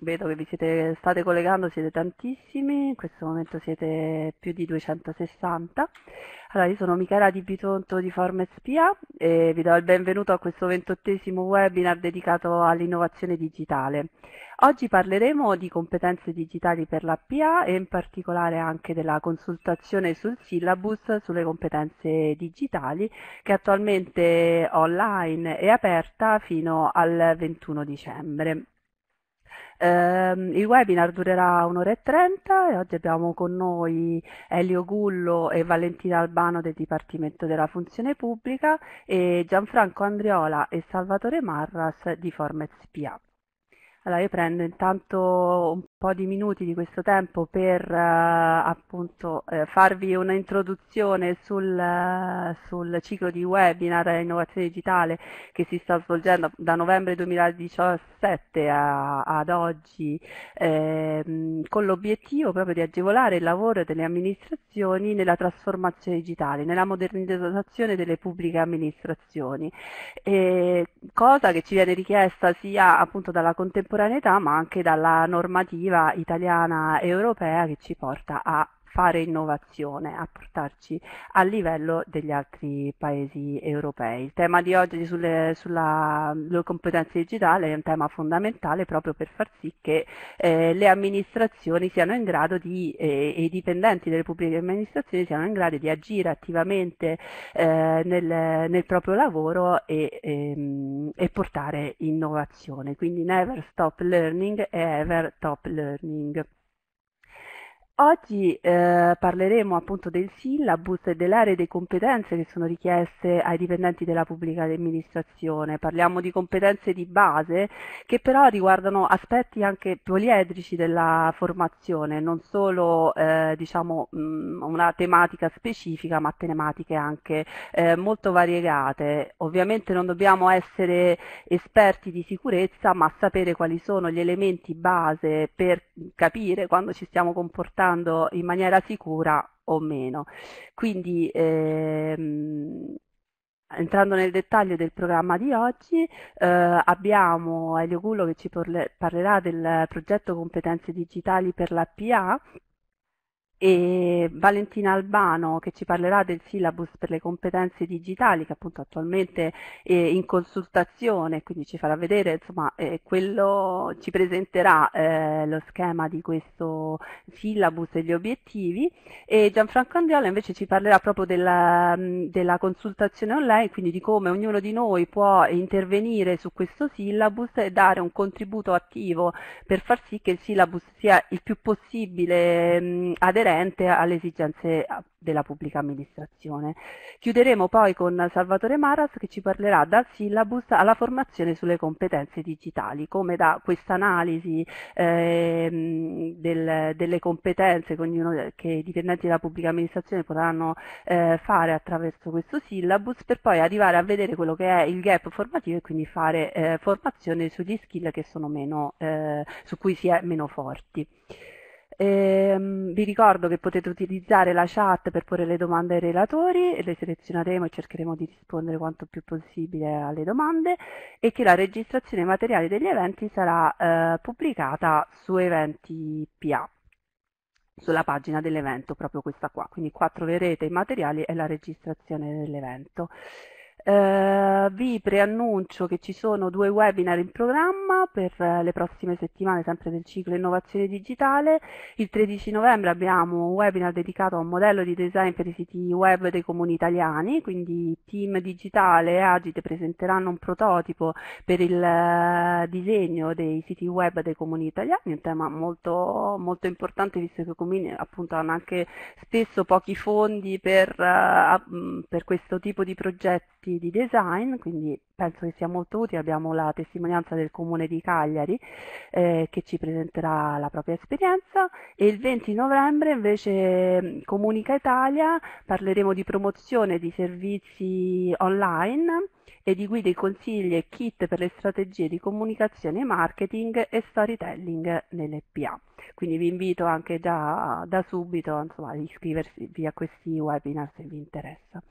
Vedo che vi siete, state collegando, siete tantissimi, in questo momento siete più di 260. Allora, io sono Michela Di Bitonto di FormSPA e vi do il benvenuto a questo ventottesimo webinar dedicato all'innovazione digitale. Oggi parleremo di competenze digitali per la PA e in particolare anche della consultazione sul syllabus sulle competenze digitali che attualmente online è aperta fino al 21 dicembre. Eh, il webinar durerà un'ora e trenta e oggi abbiamo con noi Elio Gullo e Valentina Albano del Dipartimento della Funzione Pubblica e Gianfranco Andriola e Salvatore Marras di Formez PA. Allora io prendo intanto un po' di minuti di questo tempo per eh, appunto eh, farvi un'introduzione sul, eh, sul, ciclo di webinar innovazione digitale che si sta svolgendo da novembre 2017 a, ad oggi ehm, con l'obiettivo proprio di agevolare il lavoro delle amministrazioni nella trasformazione digitale, nella modernizzazione delle pubbliche amministrazioni, e cosa che ci viene richiesta sia appunto dalla contemporaneità ma anche dalla normativa normativa italiana e europea che ci porta a fare innovazione, a portarci a livello degli altri paesi europei. Il tema di oggi sulle, sulla competenze digitali è un tema fondamentale proprio per far sì che eh, le amministrazioni siano in grado di, eh, e i dipendenti delle pubbliche amministrazioni siano in grado di agire attivamente eh, nel, nel, proprio lavoro e, ehm, e portare innovazione. Quindi never stop learning e ever top learning. Oggi eh, parleremo appunto del syllabus e delle aree di competenze che sono richieste ai dipendenti della pubblica amministrazione. Parliamo di competenze di base che però riguardano aspetti anche poliedrici della formazione, non solo eh, diciamo, mh, mm, una tematica specifica, ma tematiche anche eh, molto variegate. Ovviamente non dobbiamo essere esperti di sicurezza, ma sapere quali sono gli elementi base per capire quando ci stiamo comportando comportando in maniera sicura o meno. Quindi ehm, entrando nel dettaglio del programma di oggi, eh, abbiamo Elio Gullo che ci parlerà del progetto Competenze Digitali per la PA e Valentina Albano che ci parlerà del syllabus per le competenze digitali che appunto attualmente è in consultazione, quindi ci farà vedere, insomma, eh, quello ci presenterà eh, lo schema di questo syllabus e gli obiettivi. E Gianfranco Andriola invece ci parlerà proprio della, della consultazione online, quindi di come ognuno di noi può intervenire su questo syllabus e dare un contributo attivo per far sì che il syllabus sia il più possibile mh, aderente aderente alle esigenze della pubblica amministrazione. Chiuderemo poi con Salvatore Maras che ci parlerà dal syllabus alla formazione sulle competenze digitali, come da questa analisi eh, del, delle competenze che, ognuno, che, i dipendenti della pubblica amministrazione potranno eh, fare attraverso questo syllabus per poi arrivare a vedere quello che è il gap formativo e quindi fare eh, formazione sugli skill meno, eh, su cui si è meno forti. Ehm, vi ricordo che potete utilizzare la chat per porre le domande ai relatori, le selezioneremo e cercheremo di rispondere quanto più possibile alle domande e che la registrazione materiale degli eventi sarà eh, pubblicata su Eventi PA sulla pagina dell'evento, proprio questa qua. Quindi qua troverete i materiali e la registrazione dell'evento. Eh, vi preannuncio che ci sono due webinar in programma per eh, le prossime settimane, sempre del ciclo Innovazione Digitale. Il 13 novembre abbiamo un webinar dedicato a un modello di design per i siti web dei comuni italiani, quindi Team Digitale e Agite presenteranno un prototipo per il uh, disegno dei siti web dei comuni italiani, un tema molto, molto importante visto che i comuni appunto hanno anche spesso pochi fondi per, uh, per questo tipo di progetti di design, quindi penso che sia molto utile. Abbiamo la testimonianza del comune di Cagliari eh, che ci presenterà la propria esperienza e il 20 novembre invece Comunica Italia parleremo di promozione di servizi online e di guide, consigli e kit per le strategie di comunicazione, marketing e storytelling nelle PA. Quindi vi invito anche da, da subito insomma, ad iscrivervi a questi webinar se vi interessa.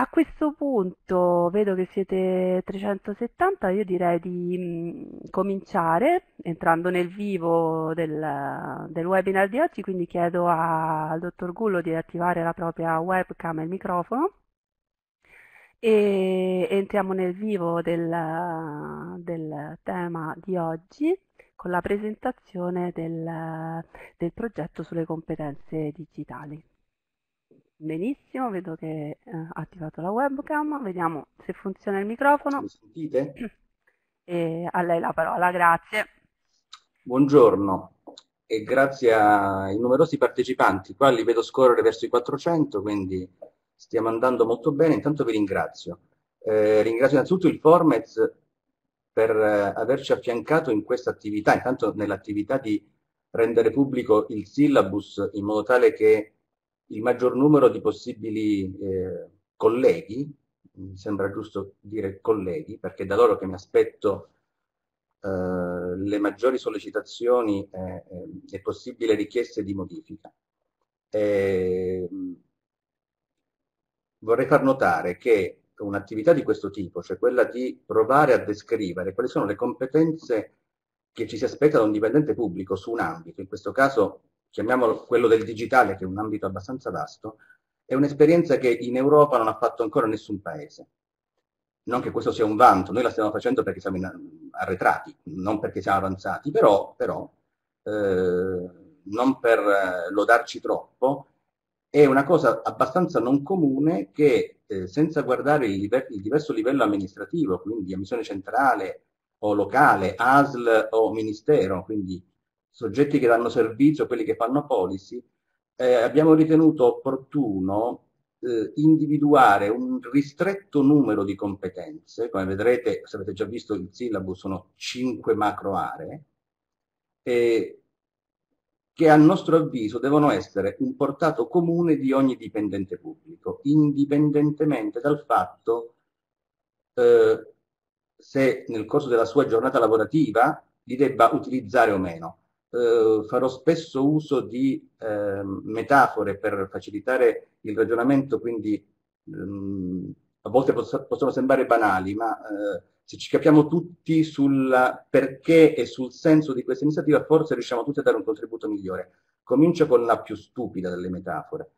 A questo punto vedo che siete 370, io direi di mm, cominciare entrando nel vivo del, del, webinar di oggi, quindi chiedo a, al dottor Gullo di attivare la propria webcam e il microfono e entriamo nel vivo del, del tema di oggi con la presentazione del, del progetto sulle competenze digitali. Benissimo, vedo che ha eh, attivato la webcam, vediamo se funziona il microfono. Mi sentite? E a lei la parola, grazie. Buongiorno e grazie ai numerosi partecipanti, qua li vedo scorrere verso i 400, quindi stiamo andando molto bene, intanto vi ringrazio. Eh, ringrazio innanzitutto il Formez per eh, averci affiancato in questa attività, intanto nell'attività di rendere pubblico il syllabus in modo tale che il maggior numero di possibili eh, colleghi mi sembra giusto dire colleghi, perché da loro che mi aspetto eh, le maggiori sollecitazioni eh, e possibili richieste di modifica. E, vorrei far notare che un'attività di questo tipo, cioè quella di provare a descrivere quali sono le competenze che ci si aspetta da un dipendente pubblico su un ambito, in questo caso chiamiamolo quello del digitale, che è un ambito abbastanza vasto, è un'esperienza che in Europa non ha fatto ancora nessun paese. Non che questo sia un vanto, noi la stiamo facendo perché siamo in, arretrati, non perché siamo avanzati, però, però eh, non per eh, lodarci troppo, è una cosa abbastanza non comune che eh, senza guardare il, live il, diverso livello amministrativo, quindi ammissione centrale o locale, ASL o ministero, quindi soggetti che danno servizio, quelli che fanno policy, eh, abbiamo ritenuto opportuno eh, individuare un ristretto numero di competenze, come vedrete, se avete già visto il syllabus, sono cinque macro aree, eh, che a nostro avviso devono essere un portato comune di ogni dipendente pubblico, indipendentemente dal fatto eh, se nel corso della sua giornata lavorativa li debba utilizzare o meno eh, farò spesso uso di eh, metafore per facilitare il ragionamento, quindi ehm, a volte poss possono sembrare banali, ma eh, se ci capiamo tutti sul perché e sul senso di questa iniziativa, forse riusciamo tutti a dare un contributo migliore. Comincio con la più stupida delle metafore.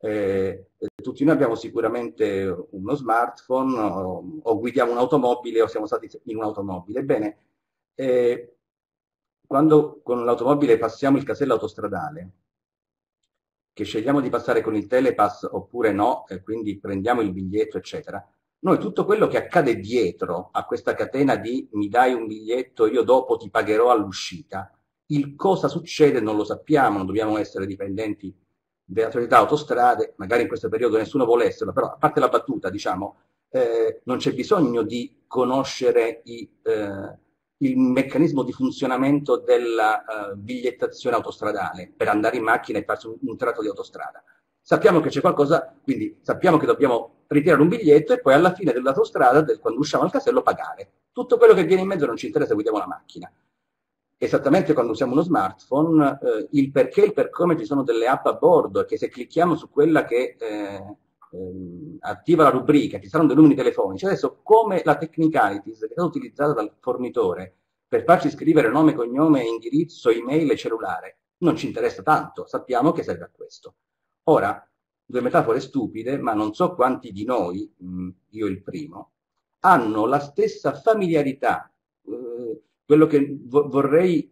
Eh, tutti noi abbiamo sicuramente uno smartphone o, o guidiamo un'automobile o siamo stati in un'automobile. Ebbene, eh, quando con l'automobile passiamo il casello autostradale, che scegliamo di passare con il telepass oppure no, e quindi prendiamo il biglietto, eccetera, noi tutto quello che accade dietro a questa catena di mi dai un biglietto, io dopo ti pagherò all'uscita, il cosa succede non lo sappiamo, non dobbiamo essere dipendenti delle autorità autostrade, magari in questo periodo nessuno vuole esserlo, però a parte la battuta, diciamo, eh, non c'è bisogno di conoscere i... Eh, il meccanismo di funzionamento della uh, bigliettazione autostradale per andare in macchina e farsi un, un tratto di autostrada. Sappiamo che c'è qualcosa, quindi sappiamo che dobbiamo ritirare un biglietto e poi alla fine dell'autostrada, del, quando usciamo al casello, pagare. Tutto quello che viene in mezzo non ci interessa, guidiamo la macchina. Esattamente quando usiamo uno smartphone, eh, il perché e il per come ci sono delle app a bordo che se clicchiamo su quella che eh, eh, attiva la rubrica, ci saranno dei numeri telefonici. Adesso, come la technicalities che è stata utilizzata dal fornitore per farci scrivere nome, cognome, indirizzo, email e cellulare, non ci interessa tanto, sappiamo che serve a questo. Ora, due metafore stupide, ma non so quanti di noi, mh, io il primo, hanno la stessa familiarità. Eh, quello che vo vorrei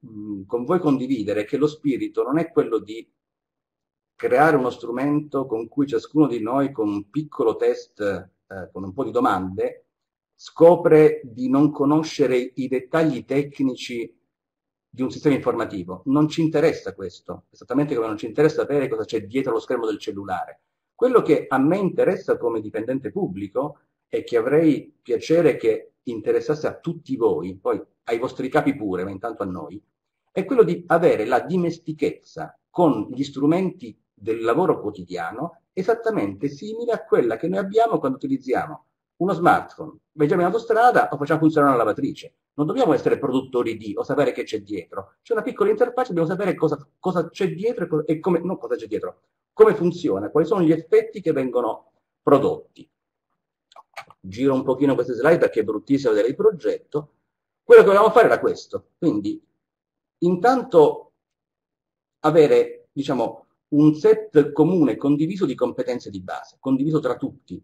mh, con voi condividere che lo spirito non è quello di creare uno strumento con cui ciascuno di noi con un piccolo test, eh, con un po' di domande, scopre di non conoscere i dettagli tecnici di un sistema informativo. Non ci interessa questo, esattamente come non ci interessa sapere cosa c'è dietro lo schermo del cellulare. Quello che a me interessa come dipendente pubblico e che avrei piacere che interessasse a tutti voi, poi ai vostri capi pure, ma intanto a noi, è quello di avere la dimestichezza con gli strumenti del lavoro quotidiano esattamente simile a quella che noi abbiamo quando utilizziamo uno smartphone, viaggiamo in autostrada o facciamo funzionare una lavatrice. Non dobbiamo essere produttori di o sapere che c'è dietro. C'è una piccola interfaccia, dobbiamo sapere cosa, cosa c'è dietro e come, non cosa c'è dietro, come funziona, quali sono gli effetti che vengono prodotti. Giro un pochino queste slide perché è bruttissimo vedere il progetto. Quello che volevamo fare era questo, quindi intanto avere, diciamo, un set comune, condiviso di competenze di base, condiviso tra tutti,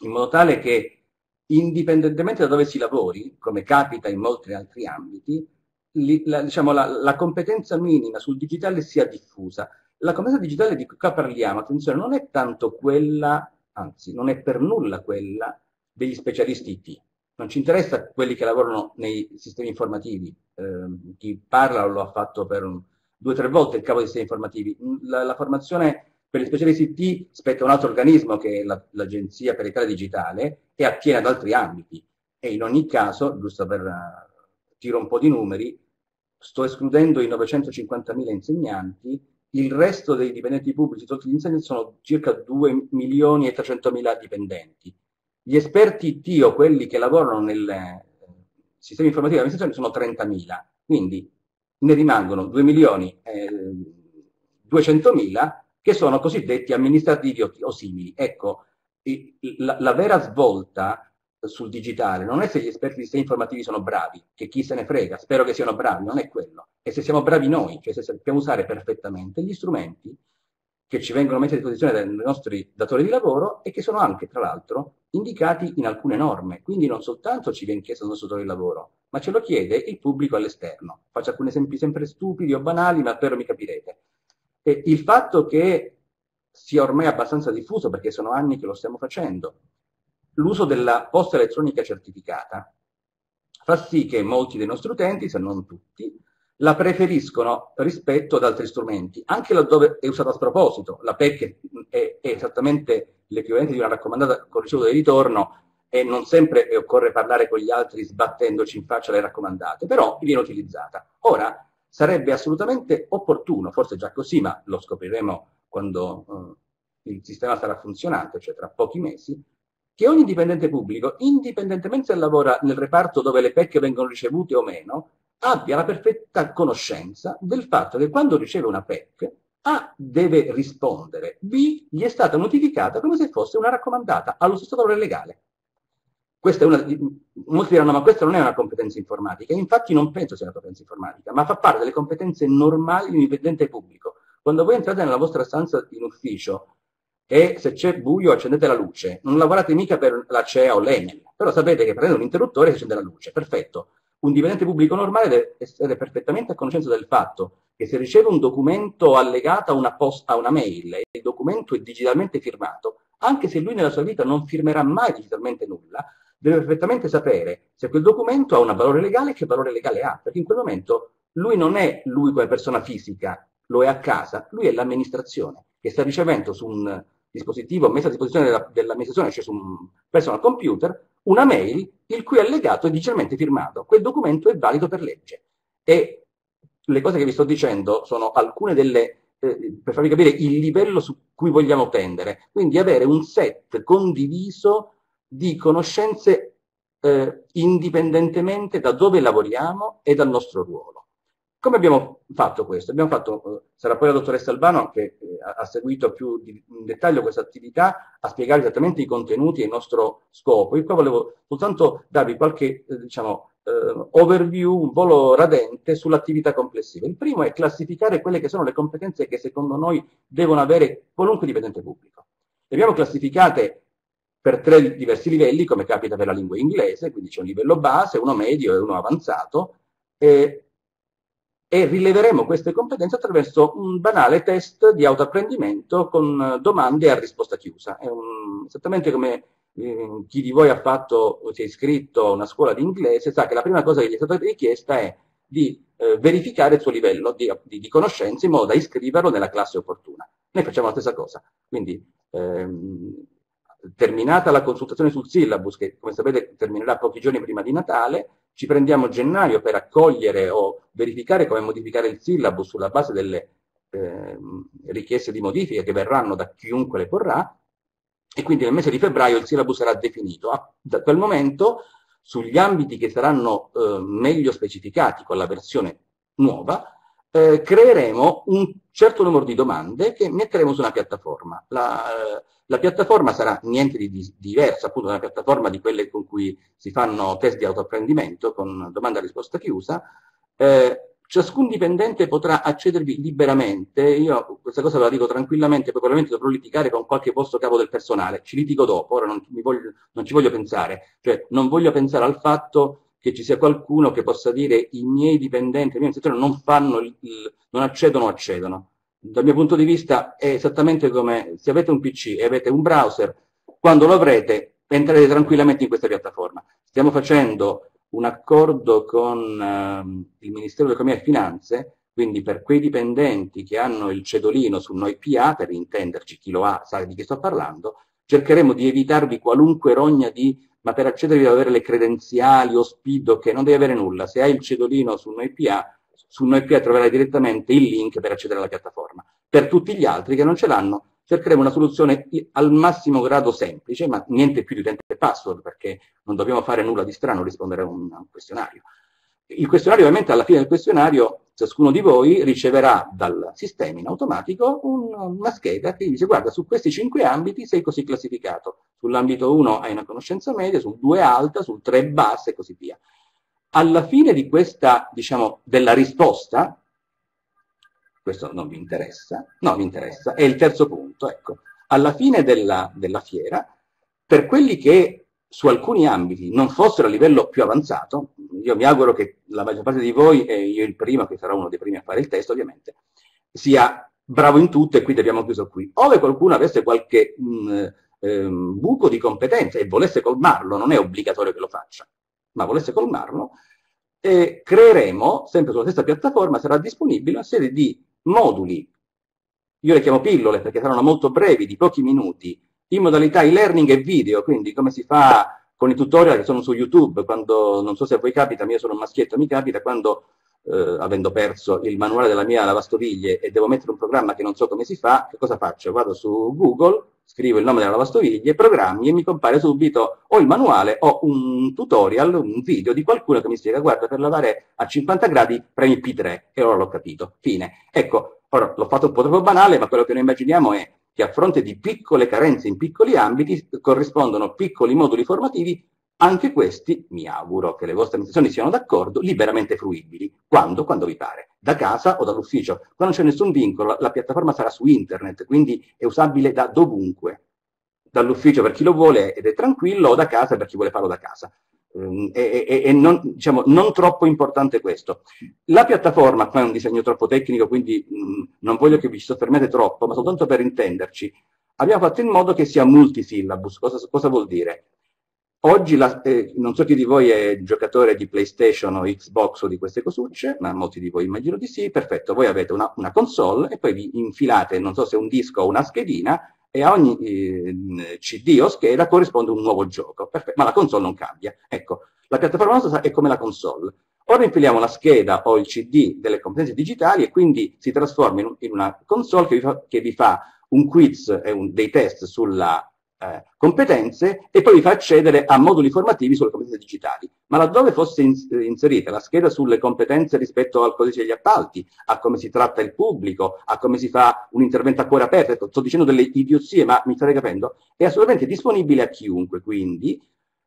in modo tale che indipendentemente da dove si lavori, come capita in molti altri ambiti, li, la, diciamo, la, la, competenza minima sul digitale sia diffusa. La competenza digitale di cui qua parliamo, attenzione, non è tanto quella, anzi, non è per nulla quella degli specialisti IT. Non ci interessa quelli che lavorano nei sistemi informativi. Eh, chi parla lo ha fatto per un, due o tre volte il capo dei sistemi informativi. La, la, formazione per gli specialisti IT spetta a un altro organismo che è la, l'Agenzia per l'Italia Digitale e attiene ad altri ambiti. E in ogni caso, giusto per uh, tiro un po' di numeri, sto escludendo i 950.000 insegnanti, il resto dei dipendenti pubblici, tutti gli insegnanti, sono circa 2 milioni e 300.000 dipendenti. Gli esperti IT o quelli che lavorano nel eh, sistema informativo di amministrazione sono 30.000, quindi ne rimangono 2 milioni e 200.000 che sono cosiddetti amministrativi o, o simili. Ecco, la, la, vera svolta sul digitale non è se gli esperti di sistemi informativi sono bravi, che chi se ne frega, spero che siano bravi, non è quello. È se siamo bravi noi, cioè se sappiamo usare perfettamente gli strumenti che ci vengono messi a disposizione dai nostri datori di lavoro e che sono anche, tra l'altro, indicati in alcune norme. Quindi non soltanto ci viene chiesto dal nostro datore di lavoro, ma ce lo chiede il pubblico all'esterno. Faccio alcuni esempi sempre stupidi o banali, ma spero mi capirete. E il fatto che sia ormai abbastanza diffuso, perché sono anni che lo stiamo facendo, l'uso della posta elettronica certificata fa sì che molti dei nostri utenti, se non tutti, la preferiscono rispetto ad altri strumenti, anche laddove è usata a sproposito. La PEC è, è esattamente l'equivalente di una raccomandata con ricevuto di ritorno e non sempre occorre parlare con gli altri sbattendoci in faccia le raccomandate, però viene utilizzata. Ora, sarebbe assolutamente opportuno, forse già così, ma lo scopriremo quando eh, il sistema sarà funzionante, cioè tra pochi mesi, che ogni dipendente pubblico, indipendentemente se lavora nel reparto dove le PEC vengono ricevute o meno, abbia la perfetta conoscenza del fatto che quando riceve una PEC, A deve rispondere, B gli è stata notificata come se fosse una raccomandata allo stesso valore legale. Questa è una, molti diranno, ma questa non è una competenza informatica. Infatti non penso sia una competenza informatica, ma fa parte delle competenze normali di un dipendente pubblico. Quando voi entrate nella vostra stanza in ufficio e se c'è buio accendete la luce, non lavorate mica per la CEA o l'Enel, però sapete che prendete un interruttore e accende la luce, perfetto un dipendente pubblico normale deve essere perfettamente a conoscenza del fatto che se riceve un documento allegato a una, post, a una mail e il documento è digitalmente firmato, anche se lui nella sua vita non firmerà mai digitalmente nulla, deve perfettamente sapere se quel documento ha un valore legale e che valore legale ha, perché in quel momento lui non è lui come persona fisica, lo è a casa, lui è l'amministrazione che sta ricevendo su un dispositivo messo a disposizione della, dell'amministrazione, cioè su un personal computer, una mail il cui allegato è digitalmente firmato. Quel documento è valido per legge. E le cose che vi sto dicendo sono alcune delle, eh, per farvi capire il livello su cui vogliamo tendere. Quindi avere un set condiviso di conoscenze eh, indipendentemente da dove lavoriamo e dal nostro ruolo. Come abbiamo fatto questo? Abbiamo fatto, eh, sarà poi la dottoressa Albano che eh, ha seguito più in dettaglio questa attività, a spiegare esattamente i contenuti e il nostro scopo. Io qua volevo soltanto darvi qualche, eh, diciamo, overview, un volo radente sull'attività complessiva. Il primo è classificare quelle che sono le competenze che secondo noi devono avere qualunque dipendente pubblico. Le abbiamo classificate per tre diversi livelli, come capita per la lingua inglese, quindi c'è un livello base, uno medio e uno avanzato, e e rileveremo queste competenze attraverso un banale test di autoapprendimento con domande a risposta chiusa. È un, esattamente come eh, chi di voi ha fatto o si è iscritto a una scuola di inglese sa che la prima cosa che gli è stata richiesta è di eh, verificare il suo livello di, di, di, conoscenza in modo da iscriverlo nella classe opportuna. Noi facciamo la stessa cosa. Quindi, ehm, terminata la consultazione sul syllabus, che come sapete terminerà pochi giorni prima di Natale, ci prendiamo gennaio per accogliere o verificare come modificare il syllabus sulla base delle eh, richieste di modifiche che verranno da chiunque le porrà e quindi nel mese di febbraio il syllabus sarà definito. Ah, da quel momento, sugli ambiti che saranno eh, meglio specificati con la versione nuova, eh, creeremo un certo numero di domande che metteremo su una piattaforma. La, eh, la piattaforma sarà niente di, di diverso, appunto, una piattaforma di quelle con cui si fanno test di autoapprendimento con domanda risposta chiusa. Eh, ciascun dipendente potrà accedervi liberamente, io questa cosa ve la dico tranquillamente, probabilmente dovrò litigare con qualche posto capo del personale, ci litigo dopo, ora non, voglio, non ci voglio pensare, cioè non voglio pensare al fatto che ci sia qualcuno che possa dire i miei dipendenti, i miei amministratori non fanno, non accedono accedono. Dal mio punto di vista è esattamente come se avete un PC e avete un browser, quando lo avrete entrerete tranquillamente in questa piattaforma. Stiamo facendo un accordo con ehm, il Ministero dell'Economia e Finanze, quindi per quei dipendenti che hanno il cedolino su noi PA, per intenderci chi lo ha sa di che sto parlando, cercheremo di evitarvi qualunque rogna di ma per accedere devi avere le credenziali o SPID, che non devi avere nulla. Se hai il cedolino su NoiPA, su NoiPA troverai direttamente il link per accedere alla piattaforma. Per tutti gli altri che non ce l'hanno, cercheremo una soluzione al massimo grado semplice, ma niente più di utente password, perché non dobbiamo fare nulla di strano rispondere a un questionario. Il questionario, ovviamente, alla fine del questionario, ciascuno di voi riceverà dal sistema in automatico un, una scheda che dice guarda, su questi cinque ambiti sei così classificato. Sull'ambito 1 hai una conoscenza media, sul 2 alta, sul 3 bassa e così via. Alla fine di questa, diciamo, della risposta, questo non vi interessa, no, vi interessa, è il terzo punto, ecco. Alla fine della, della fiera, per quelli che su alcuni ambiti non fossero a livello più avanzato, io mi auguro che la maggior parte di voi, e io il primo, che sarò uno dei primi a fare il test ovviamente, sia bravo in tutto e quindi abbiamo chiuso qui. Ove qualcuno avesse qualche mh, ehm, buco di competenza e volesse colmarlo, non è obbligatorio che lo faccia, ma volesse colmarlo, eh, creeremo, sempre sulla stessa piattaforma, sarà disponibile una serie di moduli, io le chiamo pillole perché saranno molto brevi, di pochi minuti, in modalità e-learning e video, quindi come si fa con i tutorial che sono su YouTube, quando, non so se a voi capita, io sono un maschietto, mi capita quando, eh, avendo perso il manuale della mia lavastoviglie e devo mettere un programma che non so come si fa, che cosa faccio? Vado su Google, scrivo il nome della lavastoviglie, programmi e mi compare subito o il manuale o un tutorial, un video di qualcuno che mi spiega, guarda, per lavare a 50 gradi premi P3 e ora l'ho capito. Fine. Ecco, ora l'ho fatto un po' troppo banale, ma quello che noi immaginiamo è che a fronte di piccole carenze in piccoli ambiti corrispondono piccoli moduli formativi, anche questi, mi auguro che le vostre amministrazioni siano d'accordo, liberamente fruibili. Quando? Quando vi pare. Da casa o dall'ufficio. Quando non c'è nessun vincolo, la piattaforma sarà su internet, quindi è usabile da dovunque. Dall'ufficio per chi lo vuole ed è tranquillo, o da casa per chi vuole farlo da casa. Ehm, e, e, e non, diciamo, non, troppo importante questo. La piattaforma, qua è un disegno troppo tecnico, quindi mh, mm, non voglio che vi soffermate troppo, ma soltanto per intenderci. Abbiamo fatto in modo che sia multisillabus. Cosa, cosa vuol dire? Oggi, la, eh, non so chi di voi è giocatore di PlayStation o Xbox o di queste cosucce, ma molti di voi immagino di sì, perfetto, voi avete una, una console e poi vi infilate, non so se un disco o una schedina, e a ogni eh, CD o scheda corrisponde un nuovo gioco, Perfetto. ma la console non cambia. Ecco, la piattaforma nostra è come la console. Ora infiliamo la scheda o il CD delle competenze digitali e quindi si trasforma in, in una console che vi fa, che vi fa un quiz un, dei test sulla eh, competenze e poi vi fa accedere a moduli formativi sulle competenze digitali. Ma laddove fosse inserita la scheda sulle competenze rispetto al codice degli appalti, a come si tratta il pubblico, a come si fa un intervento a cuore aperto, ecco, sto dicendo delle idiozie, ma mi state capendo, è assolutamente disponibile a chiunque, quindi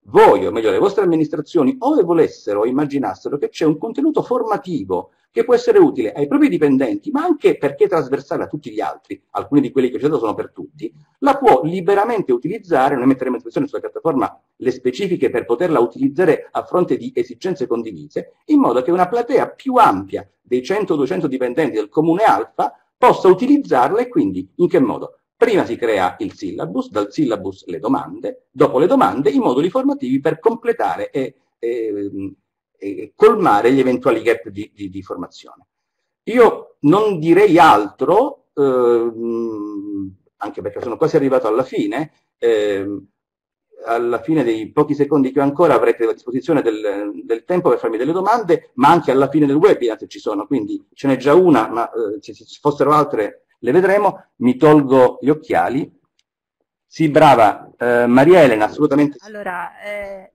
voi, o meglio le vostre amministrazioni, ove volessero immaginassero che c'è un contenuto formativo che può essere utile ai propri dipendenti, ma anche perché trasversale a tutti gli altri, alcuni di quelli che ho citato sono per tutti, la può liberamente utilizzare, noi metteremo in disposizione sulla piattaforma le specifiche per poterla utilizzare a fronte di esigenze condivise, in modo che una platea più ampia dei 100-200 dipendenti del comune alfa possa utilizzarla e quindi in che modo? Prima si crea il syllabus, dal syllabus le domande, dopo le domande i moduli formativi per completare e, e, e colmare gli eventuali gap di, di, di, formazione. Io non direi altro, eh, anche perché sono quasi arrivato alla fine, eh, alla fine dei pochi secondi che ho ancora avrete a disposizione del, del, tempo per farmi delle domande, ma anche alla fine del webinar ci sono, quindi ce n'è già una, ma eh, se ci fossero altre le vedremo, mi tolgo gli occhiali. Sì, brava, eh, Maria Elena, assolutamente. Allora, eh,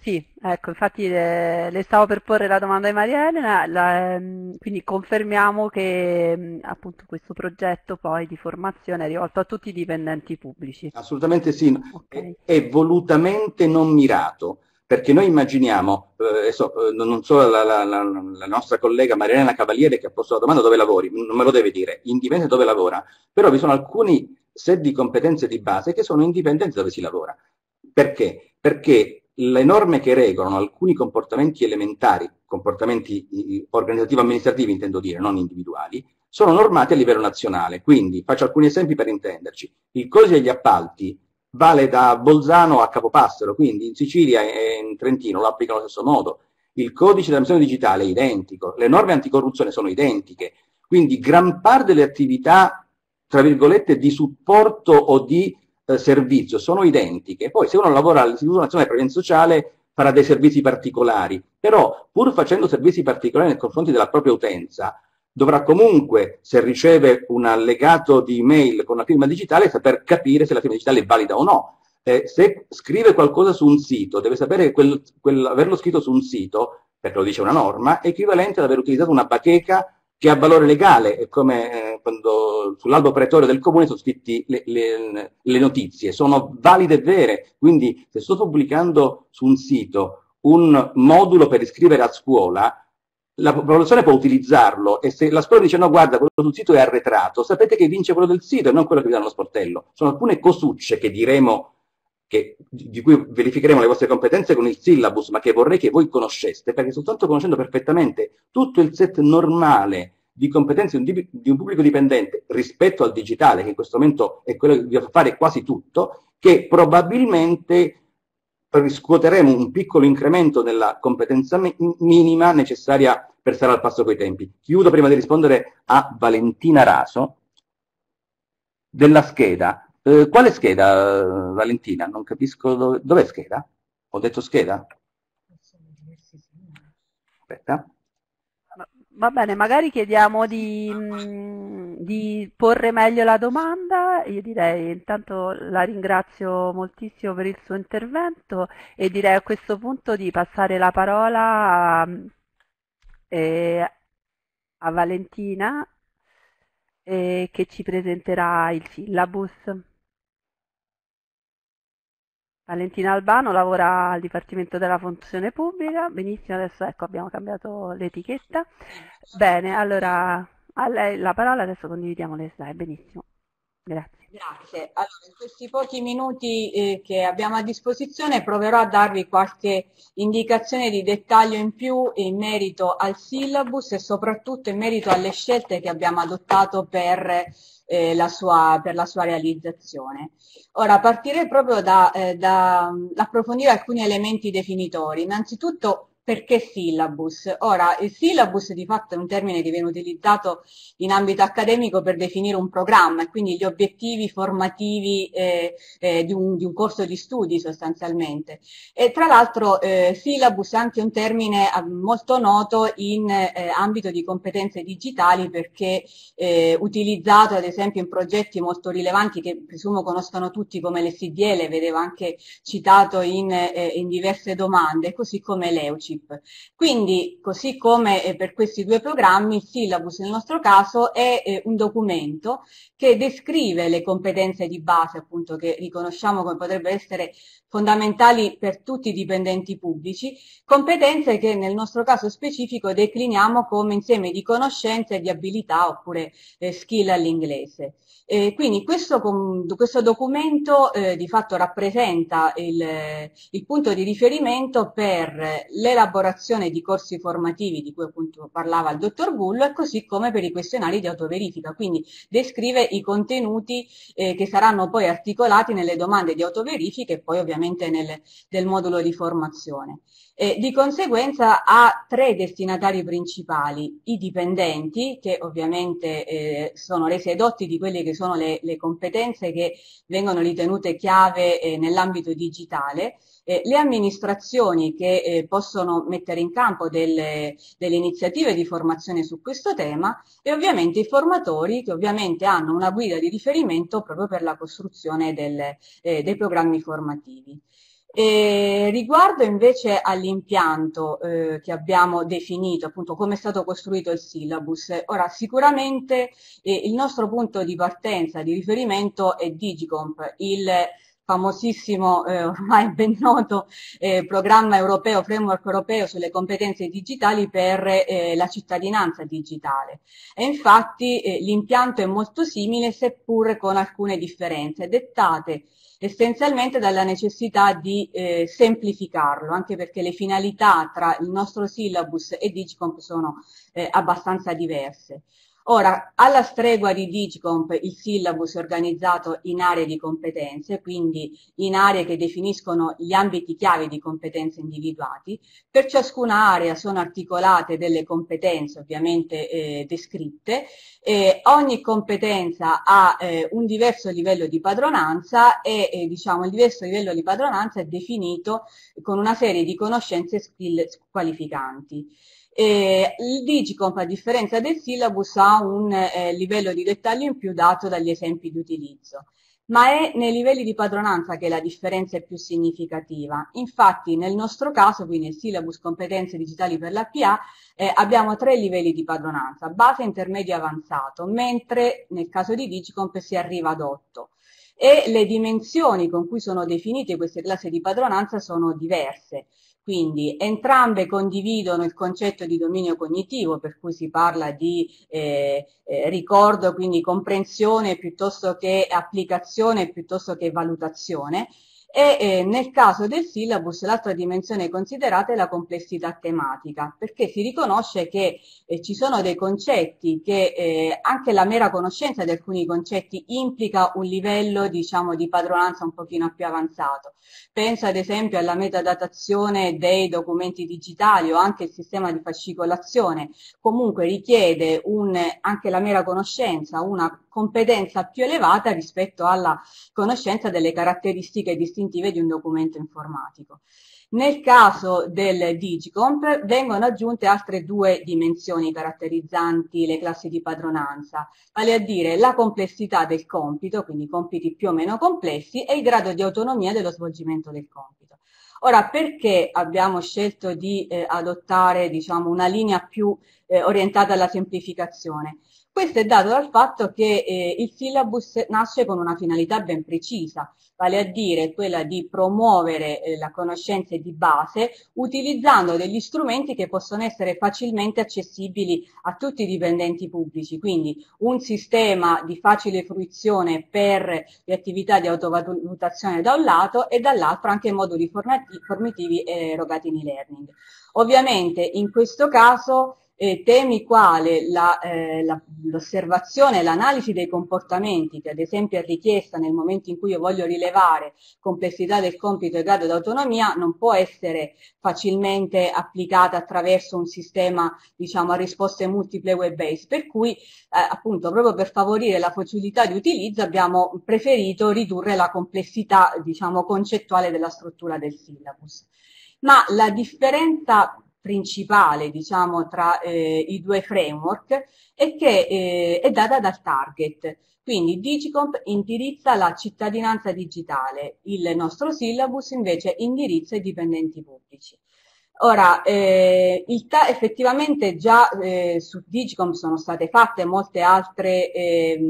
Sì, ecco, infatti le, le stavo per porre la domanda di Maria Elena, la, ehm, quindi confermiamo che mm, appunto questo progetto poi di formazione è rivolto a tutti i dipendenti pubblici. Assolutamente sì, okay. è, è, volutamente non mirato, perché noi immaginiamo, eh, so, eh, non solo la, la, la, la, nostra collega Maria Elena Cavaliere che ha posto la domanda dove lavori, non me lo deve dire, indipendente dove lavora, però vi sono alcuni set di competenze di base che sono indipendenti dove si lavora. Perché? Perché le norme che regolano alcuni comportamenti elementari, comportamenti organizzativo-amministrativi intendo dire, non individuali, sono normati a livello nazionale. Quindi faccio alcuni esempi per intenderci. Il codice degli appalti vale da Bolzano a Capopassero, quindi in Sicilia e in Trentino lo applicano allo stesso modo. Il codice della missione digitale è identico, le norme anticorruzione sono identiche, quindi gran parte delle attività, tra virgolette, di supporto o di eh, servizio sono identiche. Poi se uno lavora all'Istituto Nazionale di Previdenza Sociale farà dei servizi particolari, però pur facendo servizi particolari nei confronti della propria utenza, dovrà comunque, se riceve un allegato di email con una firma digitale, saper capire se la firma digitale è valida o no. Eh, se scrive qualcosa su un sito, deve sapere che quel, quel, averlo scritto su un sito, perché lo dice una norma, è equivalente ad aver utilizzato una bacheca che ha valore legale, è come eh, quando sull'albo pretorio del comune sono scritte le, le, le, notizie, sono valide e vere, quindi se sto pubblicando su un sito un modulo per iscrivere a scuola, la popolazione può utilizzarlo e se la scuola dice no guarda quello sul sito è arretrato, sapete che vince quello del sito e non quello che vi danno lo sportello. Sono alcune cosucce che diremo che, di cui verificheremo le vostre competenze con il syllabus, ma che vorrei che voi conosceste, perché soltanto conoscendo perfettamente tutto il set normale di competenze di un pubblico dipendente rispetto al digitale, che in questo momento è quello che deve fare quasi tutto, che probabilmente riscuoteremo un piccolo incremento nella competenza minima necessaria per stare al passo coi tempi. Chiudo prima di rispondere a Valentina Raso della scheda. Eh, quale scheda, Valentina? Non capisco dove... Dov'è scheda? Ho detto scheda? Aspetta. Va bene, magari chiediamo di, mm, di, porre meglio la domanda. Io direi intanto la ringrazio moltissimo per il suo intervento e direi a questo punto di passare la parola a, eh, a Valentina eh, che ci presenterà il syllabus. Valentina Albano lavora al Dipartimento della Funzione Pubblica, benissimo, adesso ecco abbiamo cambiato l'etichetta. Bene, allora a lei la parola, adesso condividiamo le slide, benissimo, grazie. Grazie. Allora, in questi pochi minuti eh, che abbiamo a disposizione proverò a darvi qualche indicazione di dettaglio in più in merito al syllabus e soprattutto in merito alle scelte che abbiamo adottato per eh, la sua, per la sua realizzazione. Ora partirei proprio da, eh, da, da approfondire alcuni elementi definitori. Innanzitutto perché syllabus? Ora, il syllabus di fatto è un termine che viene utilizzato in ambito accademico per definire un programma e quindi gli obiettivi formativi eh, eh, di, un, di, un, corso di studi sostanzialmente. E tra l'altro eh, syllabus è anche un termine eh, molto noto in eh, ambito di competenze digitali perché eh, utilizzato ad esempio in progetti molto rilevanti che presumo conoscano tutti come le CDL, vedevo anche citato in, in diverse domande, così come l'EUCI chip. Quindi, così come eh, per questi due programmi, il syllabus nel nostro caso è eh, un documento che descrive le competenze di base, appunto, che riconosciamo come potrebbero essere fondamentali per tutti i dipendenti pubblici, competenze che nel nostro caso specifico decliniamo come insieme di conoscenze e di abilità oppure eh, skill all'inglese. Eh, quindi questo, questo documento eh, di fatto rappresenta il, il, punto di riferimento per l'elaborazione di corsi formativi di cui appunto parlava il dottor Bullo, così come per i questionari di autoverifica, quindi descrive i contenuti eh, che saranno poi articolati nelle domande di autoverifica e poi ovviamente nel, nel modulo di formazione. Eh, di conseguenza ha tre destinatari principali, i dipendenti, che ovviamente eh, sono resi edotti di quelle che sono le, le competenze che vengono ritenute chiave eh, nell'ambito digitale, le amministrazioni che eh, possono mettere in campo delle, delle, iniziative di formazione su questo tema e ovviamente i formatori che ovviamente hanno una guida di riferimento proprio per la costruzione del, eh, dei programmi formativi. E riguardo invece all'impianto eh, che abbiamo definito, appunto come è stato costruito il syllabus, ora sicuramente eh, il nostro punto di partenza, di riferimento è Digicomp, il famosissimo, eh, ormai ben noto, eh, programma europeo, framework europeo sulle competenze digitali per eh, la cittadinanza digitale. E infatti eh, l'impianto è molto simile, seppur con alcune differenze, dettate essenzialmente dalla necessità di eh, semplificarlo, anche perché le finalità tra il nostro syllabus e Digicomp sono eh, abbastanza diverse. Ora, alla stregua di Digicomp, il syllabus è organizzato in aree di competenze, quindi in aree che definiscono gli ambiti chiave di competenze individuati. Per ciascuna area sono articolate delle competenze ovviamente eh, descritte. Eh, ogni competenza ha eh, un diverso livello di padronanza e eh, diciamo, il diverso livello di padronanza è definito con una serie di conoscenze e skill qualificanti. E il Digicomp, a differenza del syllabus, ha un eh, livello di dettaglio in più dato dagli esempi di utilizzo. Ma è nei livelli di padronanza che la differenza è più significativa. Infatti, nel nostro caso, quindi nel syllabus competenze digitali per la PA, eh, abbiamo tre livelli di padronanza, base, intermedio e avanzato, mentre nel caso di Digicomp si arriva ad 8 e le dimensioni con cui sono definite queste classi di padronanza sono diverse. Quindi entrambe condividono il concetto di dominio cognitivo, per cui si parla di eh, eh, ricordo, quindi comprensione piuttosto che applicazione, piuttosto che valutazione, e eh, nel caso del syllabus l'altra dimensione considerata è la complessità tematica, perché si riconosce che eh, ci sono dei concetti che eh, anche la mera conoscenza di alcuni concetti implica un livello diciamo, di padronanza un pochino più avanzato. Penso ad esempio alla metadatazione dei documenti digitali o anche il sistema di fascicolazione, comunque richiede un, anche la mera conoscenza, una competenza più elevata rispetto alla conoscenza delle caratteristiche distintive di un documento informatico. Nel caso del Digicomp vengono aggiunte altre due dimensioni caratterizzanti le classi di padronanza, vale a dire la complessità del compito, quindi compiti più o meno complessi, e il grado di autonomia dello svolgimento del compito. Ora, perché abbiamo scelto di eh, adottare diciamo, una linea più eh, orientata alla semplificazione? Questo è dato dal fatto che eh, il syllabus nasce con una finalità ben precisa, vale a dire quella di promuovere eh, la conoscenza di base utilizzando degli strumenti che possono essere facilmente accessibili a tutti i dipendenti pubblici, quindi un sistema di facile fruizione per le attività di autovalutazione da un lato e dall'altro anche moduli formativi erogati in e-learning. Ovviamente in questo caso eh, temi quali la, eh, la, l'osservazione e l'analisi dei comportamenti, che ad esempio è richiesta nel momento in cui io voglio rilevare complessità del compito e grado d'autonomia, non può essere facilmente applicata attraverso un sistema diciamo, a risposte multiple web-based, per cui eh, appunto proprio per favorire la facilità di utilizzo abbiamo preferito ridurre la complessità diciamo, concettuale della struttura del syllabus. Ma la differenza principale diciamo, tra eh, i due framework è che eh, è data dal target. Quindi Digicomp indirizza la cittadinanza digitale, il nostro syllabus invece indirizza i dipendenti pubblici. Ora, eh, effettivamente già eh, su Digicom sono state fatte molte altre eh,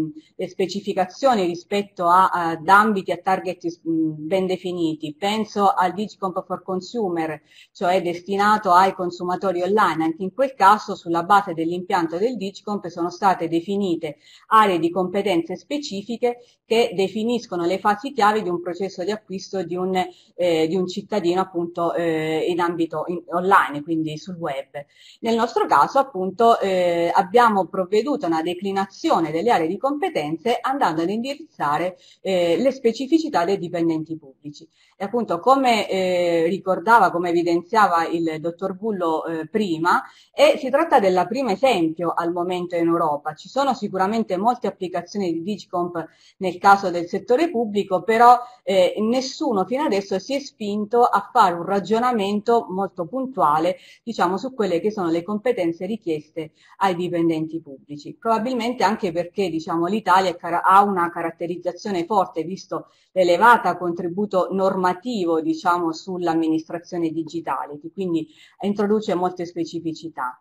specificazioni rispetto a, ad ambiti a target mh, ben definiti. Penso al Digicomp for Consumer, cioè destinato ai consumatori online. Anche in quel caso, sulla base dell'impianto del Digicomp, sono state definite aree di competenze specifiche che definiscono le fasi chiave di un processo di acquisto di un, eh, di un cittadino appunto eh, in ambito in, online, quindi sul web. Nel nostro caso appunto eh, abbiamo provveduto a una declinazione delle aree di competenze andando ad indirizzare eh, le specificità dei dipendenti pubblici. E appunto come eh, ricordava, come evidenziava il dottor Bullo eh, prima, e si tratta del primo esempio al momento in Europa. Ci sono sicuramente molte applicazioni di Digicomp nel caso del settore pubblico, però eh, nessuno fino adesso si è spinto a fare un ragionamento molto puntuale diciamo, su quelle che sono le competenze richieste ai dipendenti pubblici. Probabilmente anche perché diciamo, l'Italia ha una caratterizzazione forte, visto l'elevata contributo normativo normativo diciamo, sull'amministrazione digitale, che quindi introduce molte specificità.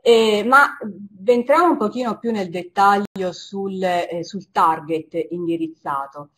Eh, ma entriamo un pochino più nel dettaglio sul, eh, sul target indirizzato.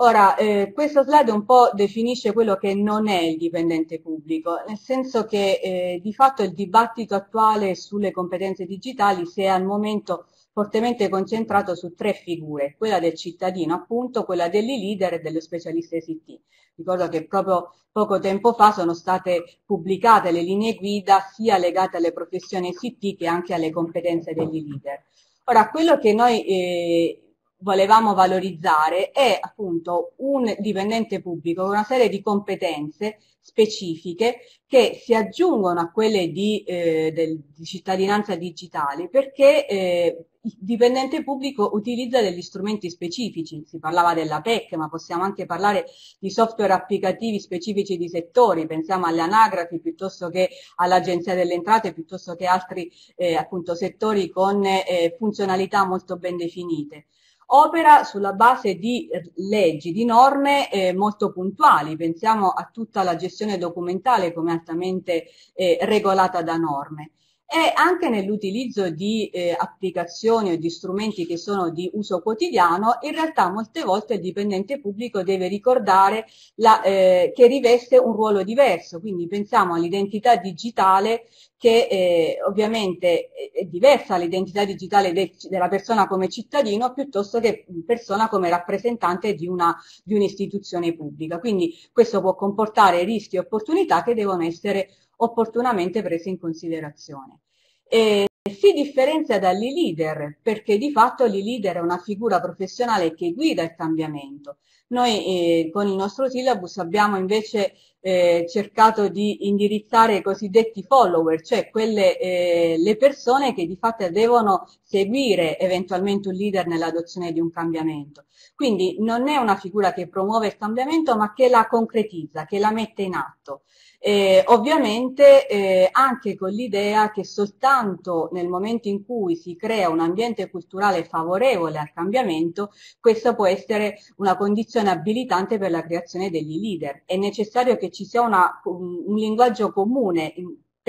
Ora, eh, questo slide un po' definisce quello che non è il dipendente pubblico, nel senso che eh, di fatto il dibattito attuale sulle competenze digitali si è al momento fortemente concentrato su tre figure, quella del cittadino appunto, quella degli leader e delle specialiste ICT. Ricordo che proprio poco tempo fa sono state pubblicate le linee guida sia legate alle professioni ICT che anche alle competenze degli leader. Ora, quello che noi eh, volevamo valorizzare è appunto un dipendente pubblico con una serie di competenze specifiche che si aggiungono a quelle di, eh, del, di cittadinanza digitale perché eh, dipendente pubblico utilizza degli strumenti specifici, si parlava della PEC, ma possiamo anche parlare di software applicativi specifici di settori, pensiamo alle anagrafi piuttosto che all'Agenzia delle Entrate, piuttosto che altri eh, appunto, settori con eh, funzionalità molto ben definite. Opera sulla base di leggi, di norme eh, molto puntuali. Pensiamo a tutta la gestione documentale come altamente eh, regolata da norme e anche nell'utilizzo di eh, applicazioni o di strumenti che sono di uso quotidiano, in realtà molte volte il dipendente pubblico deve ricordare la, eh, che riveste un ruolo diverso, quindi pensiamo all'identità digitale che eh, ovviamente è diversa l'identità digitale de della persona come cittadino piuttosto che persona come rappresentante di, un'istituzione pubblica. Quindi questo può comportare rischi e opportunità che devono essere opportunamente prese in considerazione. E si differenzia dagli leader perché di fatto l'e leader è una figura professionale che guida il cambiamento. Noi eh, con il nostro syllabus abbiamo invece eh, cercato di indirizzare i cosiddetti follower, cioè quelle eh, le persone che di fatto devono seguire eventualmente un leader nell'adozione di un cambiamento. Quindi non è una figura che promuove il cambiamento ma che la concretizza, che la mette in atto. Eh, ovviamente eh, anche con l'idea che soltanto nel momento in cui si crea un ambiente culturale favorevole al cambiamento, questa può essere una condizione abilitante per la creazione degli leader. È necessario che ci sia una, un, un linguaggio comune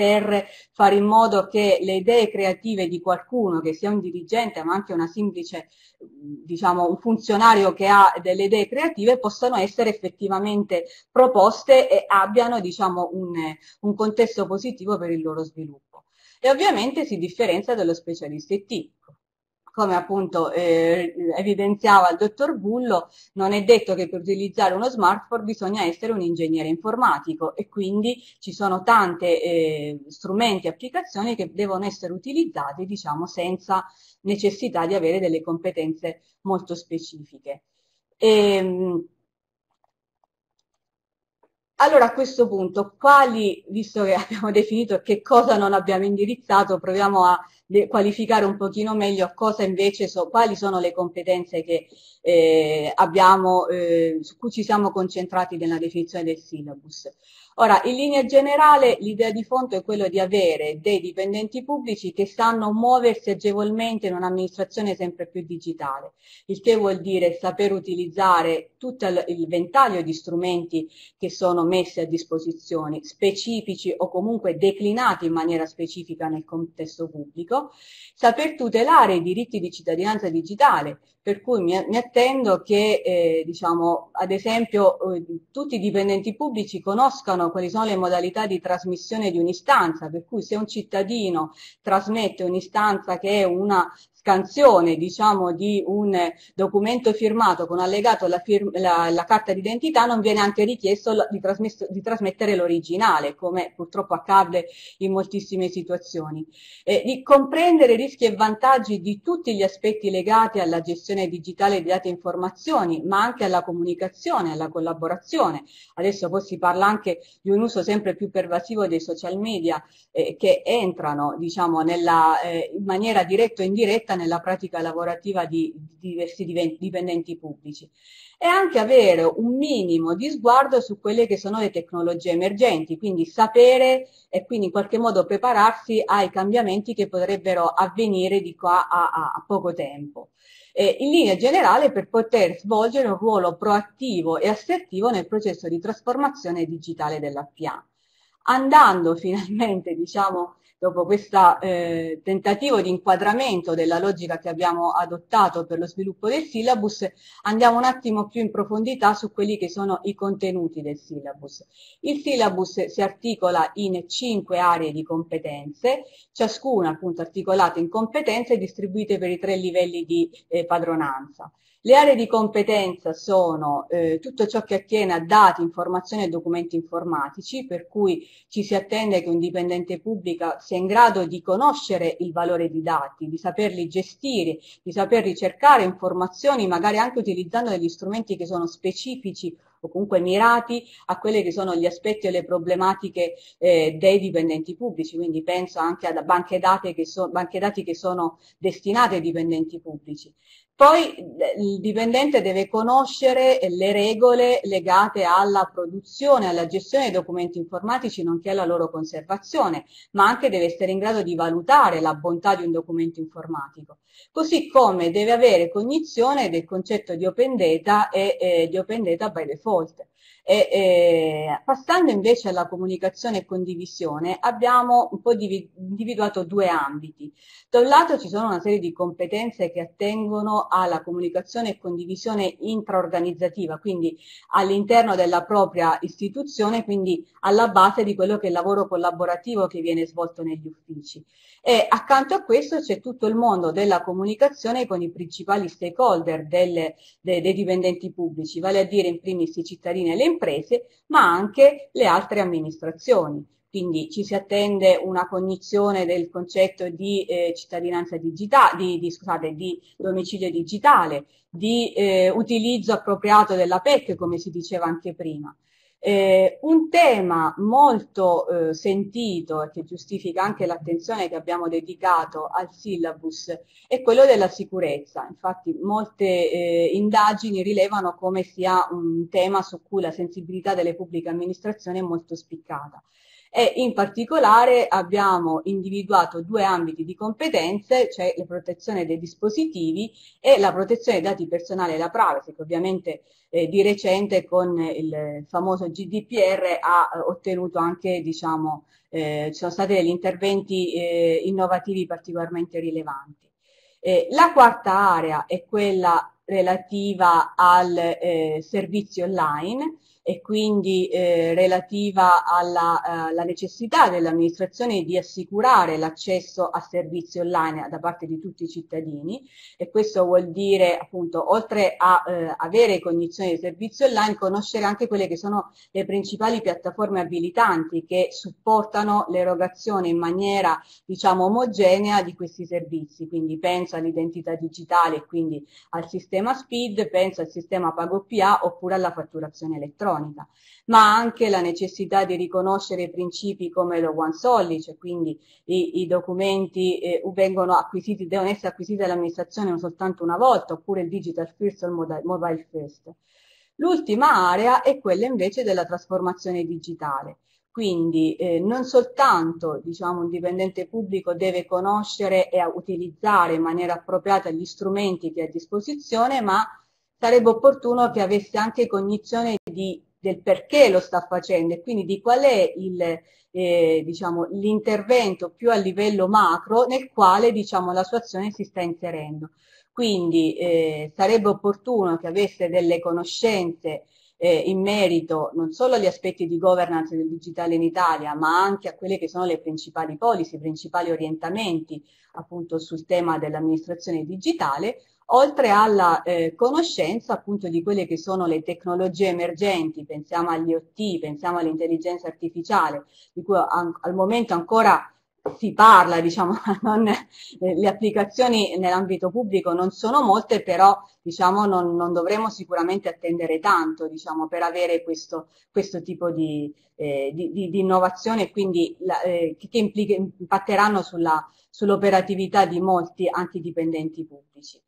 per fare in modo che le idee creative di qualcuno, che sia un dirigente ma anche una semplice, diciamo, un funzionario che ha delle idee creative, possano essere effettivamente proposte e abbiano, diciamo, un, un contesto positivo per il loro sviluppo. E ovviamente si differenzia dallo specialista IT come appunto eh, evidenziava il dottor Bullo, non è detto che per utilizzare uno smartphone bisogna essere un ingegnere informatico e quindi ci sono tanti eh, strumenti e applicazioni che devono essere utilizzati diciamo senza necessità di avere delle competenze molto specifiche. E, ehm, allora a questo punto, quali, visto che abbiamo definito che cosa non abbiamo indirizzato, proviamo a qualificare un pochino meglio cosa invece so, quali sono le competenze che eh, abbiamo, eh, su cui ci siamo concentrati nella definizione del syllabus. Ora, in linea generale, l'idea di fondo è quella di avere dei dipendenti pubblici che sanno muoversi agevolmente in un'amministrazione sempre più digitale, il che vuol dire saper utilizzare tutto il ventaglio di strumenti che sono messi a disposizione, specifici o comunque declinati in maniera specifica nel contesto pubblico, saper tutelare i diritti di cittadinanza digitale, per cui mi, mi attendo che, eh, diciamo, ad esempio, eh, tutti i dipendenti pubblici conoscano quali sono le modalità di trasmissione di un'istanza, per cui se un cittadino trasmette un'istanza che è una scansione diciamo, di un documento firmato con allegato la, la, la carta d'identità non viene anche richiesto di, di trasmettere l'originale, come purtroppo accade in moltissime situazioni. Eh, di comprendere rischi e vantaggi di tutti gli aspetti legati alla gestione digitale di dati e informazioni, ma anche alla comunicazione, alla collaborazione. Adesso poi si parla anche di un uso sempre più pervasivo dei social media eh, che entrano diciamo, nella, eh, in maniera diretta o indiretta nella pratica lavorativa di, di diversi dipendenti pubblici. e anche avere un minimo di sguardo su quelle che sono le tecnologie emergenti, quindi sapere e quindi in qualche modo prepararsi ai cambiamenti che potrebbero avvenire di qua a, a, a poco tempo. Eh, in linea generale per poter svolgere un ruolo proattivo e assertivo nel processo di trasformazione digitale dell'APA. Andando finalmente, diciamo, dopo questo eh, tentativo di inquadramento della logica che abbiamo adottato per lo sviluppo del syllabus, andiamo un attimo più in profondità su quelli che sono i contenuti del syllabus. Il syllabus si articola in cinque aree di competenze, ciascuna appunto articolata in competenze distribuite per i tre livelli di eh, padronanza. Le aree di competenza sono eh, tutto ciò che attiene a dati, informazioni e documenti informatici, per cui ci si attende che un dipendente pubblico sia in grado di conoscere il valore di dati, di saperli gestire, di saper ricercare informazioni, magari anche utilizzando degli strumenti che sono specifici o comunque mirati a quelli che sono gli aspetti e le problematiche eh, dei dipendenti pubblici, quindi penso anche a banche dati che, so, banche dati che sono destinate ai dipendenti pubblici. Poi il dipendente deve conoscere le regole legate alla produzione, alla gestione dei documenti informatici, nonché alla loro conservazione, ma anche deve essere in grado di valutare la bontà di un documento informatico. Così come deve avere cognizione del concetto di open data e eh, di open data by default. E, e, passando invece alla comunicazione e condivisione, abbiamo un po' individuato due ambiti. Da un lato ci sono una serie di competenze che attengono alla comunicazione e condivisione intraorganizzativa, quindi all'interno della propria istituzione, quindi alla base di quello che è il lavoro collaborativo che viene svolto negli uffici. E accanto a questo c'è tutto il mondo della comunicazione con i principali stakeholder delle, de, dei dipendenti pubblici, vale a dire in primis i cittadini e le imprese, ma anche le altre amministrazioni. Quindi ci si attende una cognizione del concetto di eh, cittadinanza digitale, di, di, scusate, di domicilio digitale, di eh, utilizzo appropriato della PEC, come si diceva anche prima. Eh, un tema molto eh, sentito e che giustifica anche l'attenzione che abbiamo dedicato al syllabus è quello della sicurezza. Infatti molte eh, indagini rilevano come sia un tema su cui la sensibilità delle pubbliche amministrazioni è molto spiccata e in particolare abbiamo individuato due ambiti di competenze, cioè la protezione dei dispositivi e la protezione dei dati personali e la privacy, che ovviamente eh, di recente con il famoso GDPR ha eh, ottenuto anche, diciamo, eh, ci sono stati degli interventi eh, innovativi particolarmente rilevanti. Eh, la quarta area è quella relativa al eh, servizio online, e quindi eh, relativa alla, eh, necessità dell'amministrazione di assicurare l'accesso a servizi online da parte di tutti i cittadini e questo vuol dire appunto oltre a eh, avere cognizione dei servizi online conoscere anche quelle che sono le principali piattaforme abilitanti che supportano l'erogazione in maniera diciamo omogenea di questi servizi. Quindi penso all'identità digitale e quindi al sistema SPID penso al sistema PagoPA oppure alla fatturazione elettronica elettronica, ma anche la necessità di riconoscere principi come lo one solly, cioè quindi i, i documenti eh, vengono acquisiti, devono essere acquisiti dall'amministrazione soltanto una volta, oppure il digital first o il mobile first. L'ultima area è quella invece della trasformazione digitale. Quindi eh, non soltanto diciamo, un dipendente pubblico deve conoscere e utilizzare in maniera appropriata gli strumenti che ha a disposizione, ma sarebbe opportuno che avesse anche cognizione di, del perché lo sta facendo e quindi di qual è il, eh, diciamo, l'intervento più a livello macro nel quale diciamo, la sua azione si sta inserendo. Quindi eh, sarebbe opportuno che avesse delle conoscenze eh, in merito non solo agli aspetti di governance del digitale in Italia, ma anche a quelle che sono le principali policy, i principali orientamenti appunto sul tema dell'amministrazione digitale, oltre alla eh, conoscenza appunto di quelle che sono le tecnologie emergenti, pensiamo agli OT, pensiamo all'intelligenza artificiale, di cui an- al momento ancora si parla, diciamo, non, eh, le applicazioni nell'ambito pubblico non sono molte, però diciamo, non, non dovremo sicuramente attendere tanto diciamo, per avere questo, questo tipo di, eh, di, di, di, innovazione quindi la, eh, che impatteranno sulla, sull'operatività di molti anche dipendenti pubblici.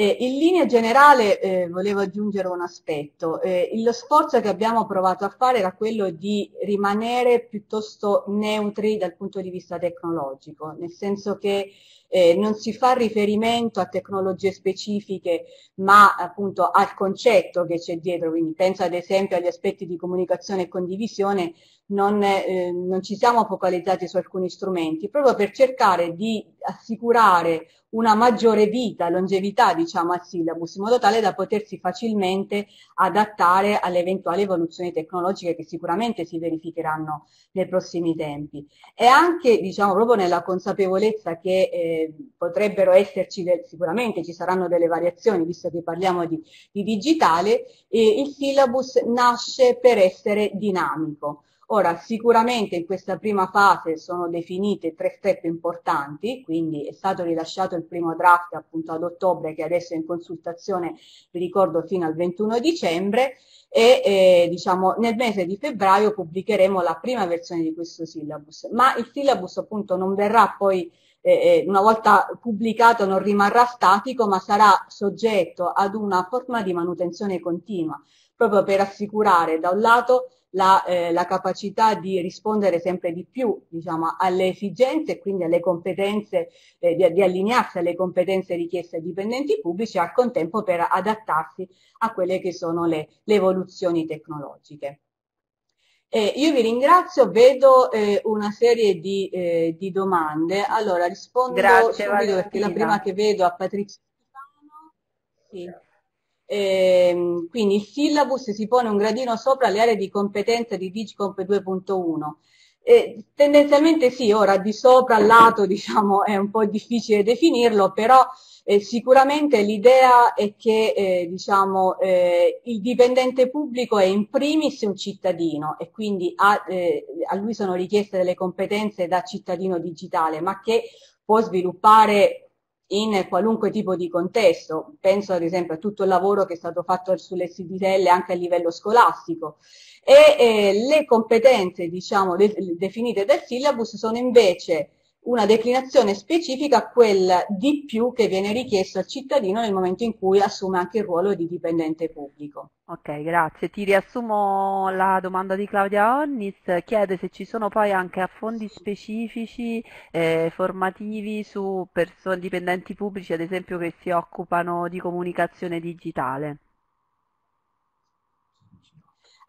Eh, in linea generale eh, volevo aggiungere un aspetto. Eh, lo sforzo che abbiamo provato a fare era quello di rimanere piuttosto neutri dal punto di vista tecnologico, nel senso che eh, non si fa riferimento a tecnologie specifiche, ma appunto al concetto che c'è dietro, quindi penso ad esempio agli aspetti di comunicazione e condivisione, non, eh, non ci siamo focalizzati su alcuni strumenti, proprio per cercare di assicurare una maggiore vita, longevità diciamo al syllabus, in modo tale da potersi facilmente adattare alle eventuali evoluzioni tecnologiche che sicuramente si verificheranno nei prossimi tempi. E anche diciamo proprio nella consapevolezza che eh, potrebbero esserci, del, sicuramente ci saranno delle variazioni, visto che parliamo di, di digitale, eh, il syllabus nasce per essere dinamico. Ora, sicuramente in questa prima fase sono definite tre step importanti, quindi è stato rilasciato il primo draft appunto ad ottobre che adesso è in consultazione, vi ricordo, fino al 21 dicembre e eh, diciamo nel mese di febbraio pubblicheremo la prima versione di questo syllabus, ma il syllabus appunto non verrà poi eh, eh una volta pubblicato non rimarrà statico, ma sarà soggetto ad una forma di manutenzione continua, proprio per assicurare da un lato la, eh, la, capacità di rispondere sempre di più diciamo, alle esigenze e quindi alle competenze, eh, di, di, allinearsi alle competenze richieste ai dipendenti pubblici e al contempo per adattarsi a quelle che sono le, le evoluzioni tecnologiche. Eh, io vi ringrazio, vedo eh, una serie di, eh, di, domande. Allora rispondo Grazie, subito Valentina. perché la prima che vedo a Patrizia sì. Eh, quindi il syllabus si pone un gradino sopra le aree di competenza di Digicomp 2.1. Eh, tendenzialmente sì, ora di sopra al lato diciamo è un po' difficile definirlo, però eh, sicuramente l'idea è che eh, diciamo, eh, il dipendente pubblico è in primis un cittadino e quindi a, eh, a lui sono richieste delle competenze da cittadino digitale, ma che può sviluppare in qualunque tipo di contesto. Penso ad esempio a tutto il lavoro che è stato fatto sulle CDL anche a livello scolastico. E eh, le competenze, diciamo, de definite dal syllabus sono invece una declinazione specifica quel di più che viene richiesto al cittadino nel momento in cui assume anche il ruolo di dipendente pubblico. Ok, grazie. Ti riassumo la domanda di Claudia Onnis, chiede se ci sono poi anche affondi specifici eh, formativi su dipendenti pubblici, ad esempio, che si occupano di comunicazione digitale.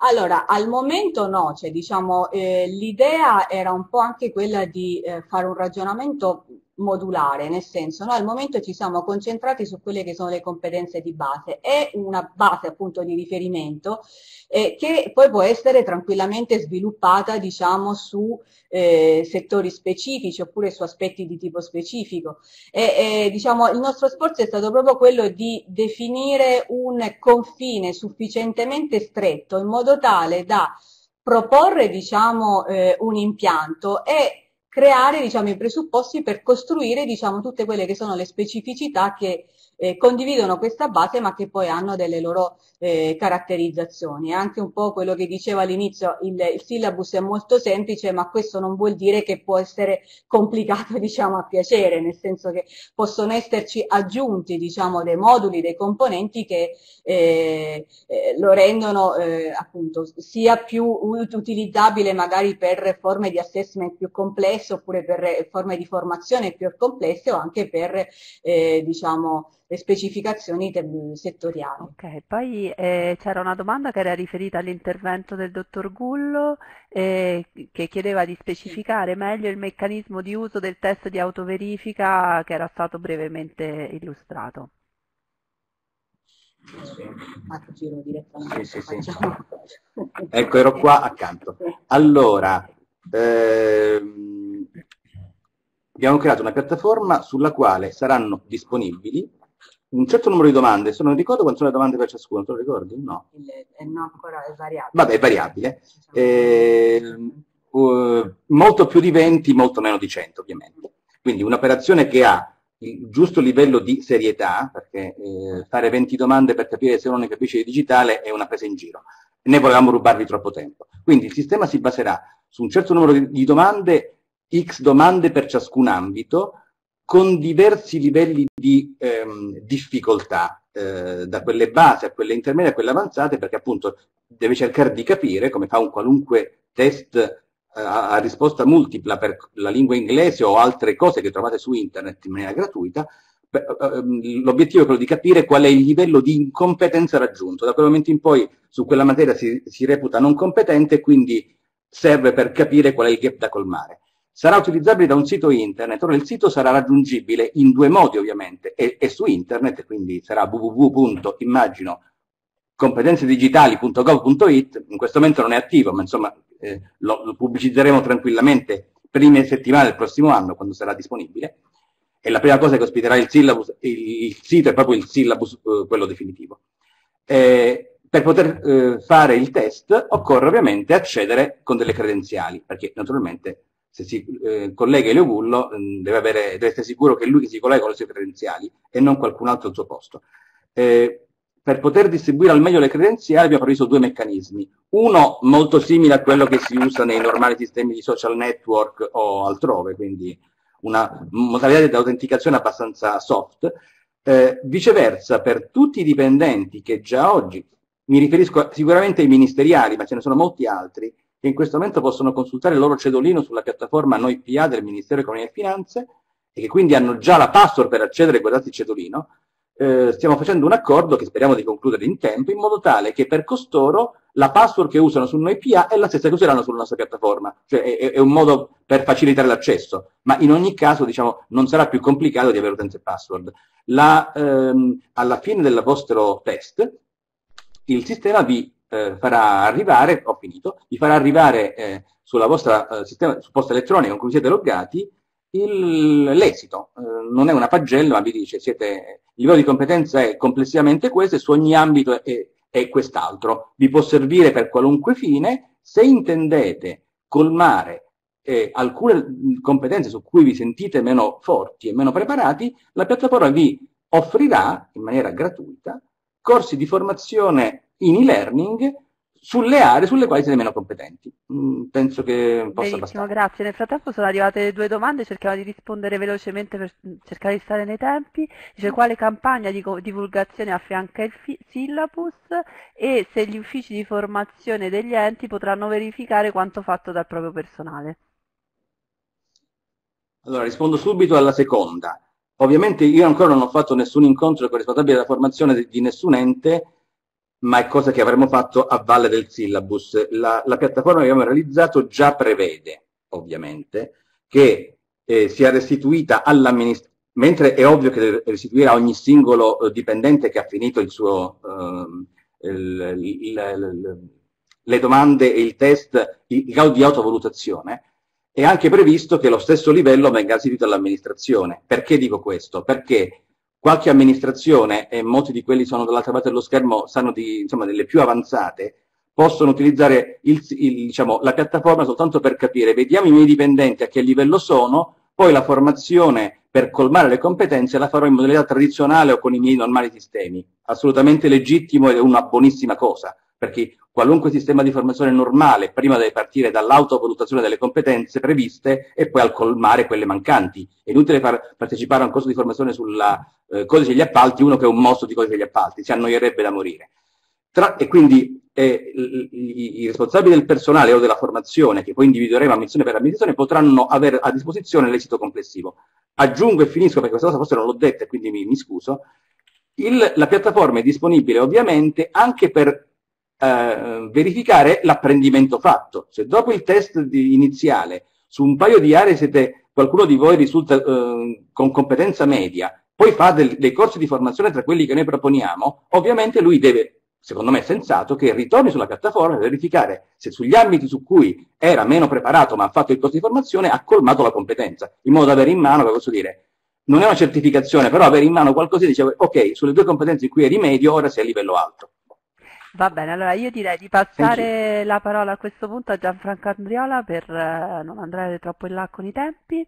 Allora, al momento no, cioè, diciamo, eh, l'idea era un po' anche quella di eh, fare un ragionamento modulare, nel senso, noi al momento ci siamo concentrati su quelle che sono le competenze di base, è una base appunto di riferimento eh, che poi può essere tranquillamente sviluppata diciamo su eh, settori specifici oppure su aspetti di tipo specifico. E, e, diciamo, il nostro sforzo è stato proprio quello di definire un confine sufficientemente stretto in modo tale da proporre diciamo, eh, un impianto e creare diciamo, i presupposti per costruire diciamo, tutte quelle che sono le specificità che eh, condividono questa base ma che poi hanno delle loro eh, caratterizzazioni. Anche un po' quello che dicevo all'inizio, il, il, syllabus è molto semplice ma questo non vuol dire che può essere complicato diciamo, a piacere, nel senso che possono esserci aggiunti diciamo, dei moduli, dei componenti che eh, eh lo rendono eh, appunto sia più utilizzabile magari per forme di assessment più complesse oppure per forme di formazione più complesse o anche per eh, diciamo, le specificazioni settoriali. Ok, poi eh, c'era una domanda che era riferita all'intervento del dottor Gullo eh, che chiedeva di specificare meglio il meccanismo di uso del test di autoverifica che era stato brevemente illustrato. Sì, sì, sì. ecco, ero qua accanto. Allora, ehm, abbiamo creato una piattaforma sulla quale saranno disponibili un certo numero di domande, se non ricordo quante sono le domande per ciascuno, te lo ricordi? No. Il, eh, no, ancora è variabile. Vabbè, è variabile. Eh, uh, molto più di 20, molto meno di 100 ovviamente. Quindi un'operazione che ha il giusto livello di serietà, perché eh, fare 20 domande per capire se uno ne capisce di digitale è una presa in giro. Ne volevamo rubarvi troppo tempo. Quindi il sistema si baserà su un certo numero di domande, x domande per ciascun ambito, con diversi livelli di ehm, difficoltà, eh, da quelle base a quelle intermedie a quelle avanzate, perché appunto deve cercare di capire, come fa un qualunque test eh, a risposta multipla per la lingua inglese o altre cose che trovate su internet in maniera gratuita, eh, ehm, l'obiettivo è quello di capire qual è il livello di incompetenza raggiunto. Da quel momento in poi su quella materia si, si reputa non competente quindi serve per capire qual è il gap da colmare. Sarà utilizzabile da un sito internet, ora il sito sarà raggiungibile in due modi ovviamente, è, è su internet, quindi sarà www.immagino competenzedigitali.gov.it, in questo momento non è attivo, ma insomma eh, lo, lo, pubblicizzeremo tranquillamente prime settimane del prossimo anno, quando sarà disponibile. E la prima cosa che ospiterà il syllabus, il, il sito è proprio il syllabus, eh, quello definitivo. Eh, per poter eh, fare il test occorre ovviamente accedere con delle credenziali, perché naturalmente se si eh, collega Elio Gullo mm, deve, avere, deve essere sicuro che lui che si collega con le sue credenziali e non qualcun altro al suo posto. Eh, per poter distribuire al meglio le credenziali abbiamo previsto due meccanismi. Uno molto simile a quello che si usa nei normali sistemi di social network o altrove, quindi una modalità di autenticazione abbastanza soft. Eh, viceversa, per tutti i dipendenti che già oggi mi riferisco sicuramente ai ministeriali, ma ce ne sono molti altri, che in questo momento possono consultare il loro cedolino sulla piattaforma NoiPA del Ministero Economia e Finanze e che quindi hanno già la password per accedere a guardate il cedolino. Eh, stiamo facendo un accordo che speriamo di concludere in tempo, in modo tale che per costoro la password che usano su NoiPA è la stessa che useranno sulla nostra piattaforma, cioè è, è un modo per facilitare l'accesso, ma in ogni caso diciamo, non sarà più complicato di avere utenza e password. La, ehm, alla fine del vostro test il sistema vi eh, farà arrivare, ho finito, vi farà arrivare eh, sulla vostra eh, sistema, su posta elettronica con cui siete loggati l'esito. Eh, non è una pagella, ma vi dice siete, il livello di competenza è complessivamente questo e su ogni ambito è, è quest'altro. Vi può servire per qualunque fine se intendete colmare eh, alcune competenze su cui vi sentite meno forti e meno preparati, la piattaforma vi offrirà in maniera gratuita corsi di formazione in e-learning sulle aree sulle quali siete meno competenti. Mm, penso che possa Benissimo, bastare. grazie. Nel frattempo sono arrivate due domande, cerchiamo di rispondere velocemente per cercare di stare nei tempi. Dice quale campagna di divulgazione affianca il syllabus e se gli uffici di formazione degli enti potranno verificare quanto fatto dal proprio personale. Allora, rispondo subito alla seconda. Ovviamente io ancora non ho fatto nessun incontro con il responsabile della formazione di nessun ente, ma è cosa che avremmo fatto a valle del syllabus. La, la piattaforma che abbiamo realizzato già prevede, ovviamente, che eh, sia restituita all'amministrazione, mentre è ovvio che deve restituire a ogni singolo eh, dipendente che ha finito il suo, eh, il, il, le domande e il test, il grado di autovalutazione, è anche previsto che lo stesso livello venga restituito all'amministrazione. Perché dico questo? Perché qualche amministrazione, e molti di quelli sono dall'altra parte dello schermo, sanno di, insomma, delle più avanzate, possono utilizzare il, il, diciamo, la piattaforma soltanto per capire, vediamo i miei dipendenti a che livello sono, poi la formazione per colmare le competenze la farò in modalità tradizionale o con i miei normali sistemi. Assolutamente legittimo ed è una buonissima cosa, perché qualunque sistema di formazione normale prima deve partire dall'autovalutazione delle competenze previste e poi al colmare quelle mancanti. È inutile far partecipare a un corso di formazione sulla eh, codice degli appalti uno che è un mostro di codice degli appalti, si annoierebbe da morire. Tra, e quindi eh, i, i, responsabili del personale o della formazione, che poi individueremo ammissione per ammissione, potranno avere a disposizione l'esito complessivo. Aggiungo e finisco perché questa cosa forse non l'ho detta e quindi mi, mi scuso. Il, la piattaforma è disponibile ovviamente anche per eh, verificare l'apprendimento fatto. Se dopo il test di, iniziale su un paio di aree siete, qualcuno di voi risulta eh, con competenza media, poi fa del, dei corsi di formazione tra quelli che noi proponiamo, ovviamente lui deve, secondo me è sensato, che ritorni sulla piattaforma e verificare se sugli ambiti su cui era meno preparato ma ha fatto il corso di formazione ha colmato la competenza, in modo da avere in mano, che posso dire, non è una certificazione, però avere in mano qualcosa e dice, ok, sulle due competenze in cui eri medio, ora sei a livello alto. Va bene, allora io direi di passare la parola a questo punto a Gianfranco Andriola per eh, non andare troppo in là con i tempi.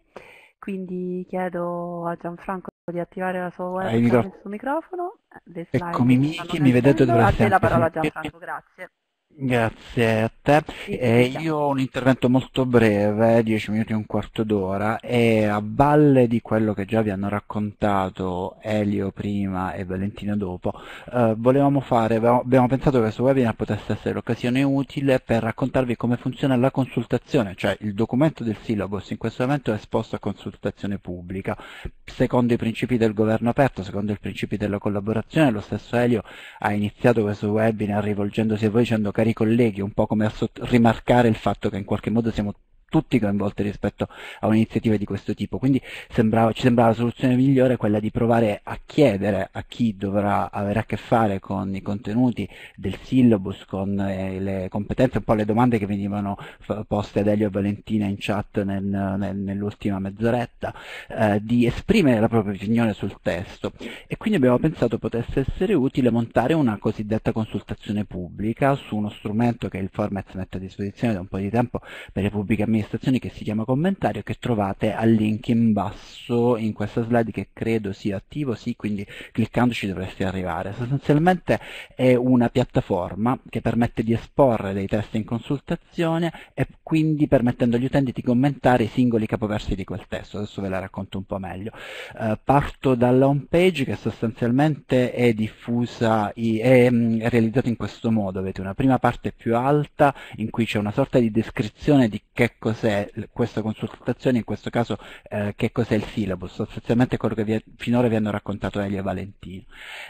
Quindi chiedo a Gianfranco di attivare la sua webcam il suo microfono. Le Eccomi Miki, mi vedete dove A te la parola Gianfranco, grazie. Grazie a te. Eh, io ho un intervento molto breve, 10 minuti e un quarto d'ora, e a valle di quello che già vi hanno raccontato Elio prima e Valentina dopo, eh, volevamo fare, abbiamo pensato che questo webinar potesse essere l'occasione utile per raccontarvi come funziona la consultazione, cioè il documento del syllabus in questo momento è esposto a consultazione pubblica, secondo i principi del governo aperto, secondo i principi della collaborazione, lo stesso Elio ha iniziato questo webinar rivolgendosi a voi dicendo che cari colleghi, un po' come a rimarcare il fatto che in qualche modo siamo tutti coinvolti rispetto a un'iniziativa di questo tipo, quindi sembrava, ci sembrava la soluzione migliore quella di provare a chiedere a chi dovrà avere a che fare con i contenuti del syllabus, con eh, le competenze, un po' le domande che venivano poste ad Elio e Valentina in chat nel, nel, nell'ultima mezz'oretta, eh, di esprimere la propria opinione sul testo. E quindi abbiamo pensato potesse essere utile montare una cosiddetta consultazione pubblica su uno strumento che il Format mette a disposizione da un po' di tempo per le pubbliche amministrazioni amministrazioni che si chiama commentario che trovate al link in basso in questa slide che credo sia attivo, sì, quindi cliccandoci dovreste arrivare. Sostanzialmente è una piattaforma che permette di esporre dei testi in consultazione e quindi permettendo agli utenti di commentare i singoli capoversi di quel testo. Adesso ve la racconto un po' meglio. Uh, parto dalla home page che sostanzialmente è diffusa, è, mm, è realizzata in questo modo. Avete una prima parte più alta in cui c'è una sorta di descrizione di che cos'è questa consultazione, in questo caso eh, che cos'è il syllabus, sostanzialmente quello che vi finora vi hanno raccontato Elia e Valentino.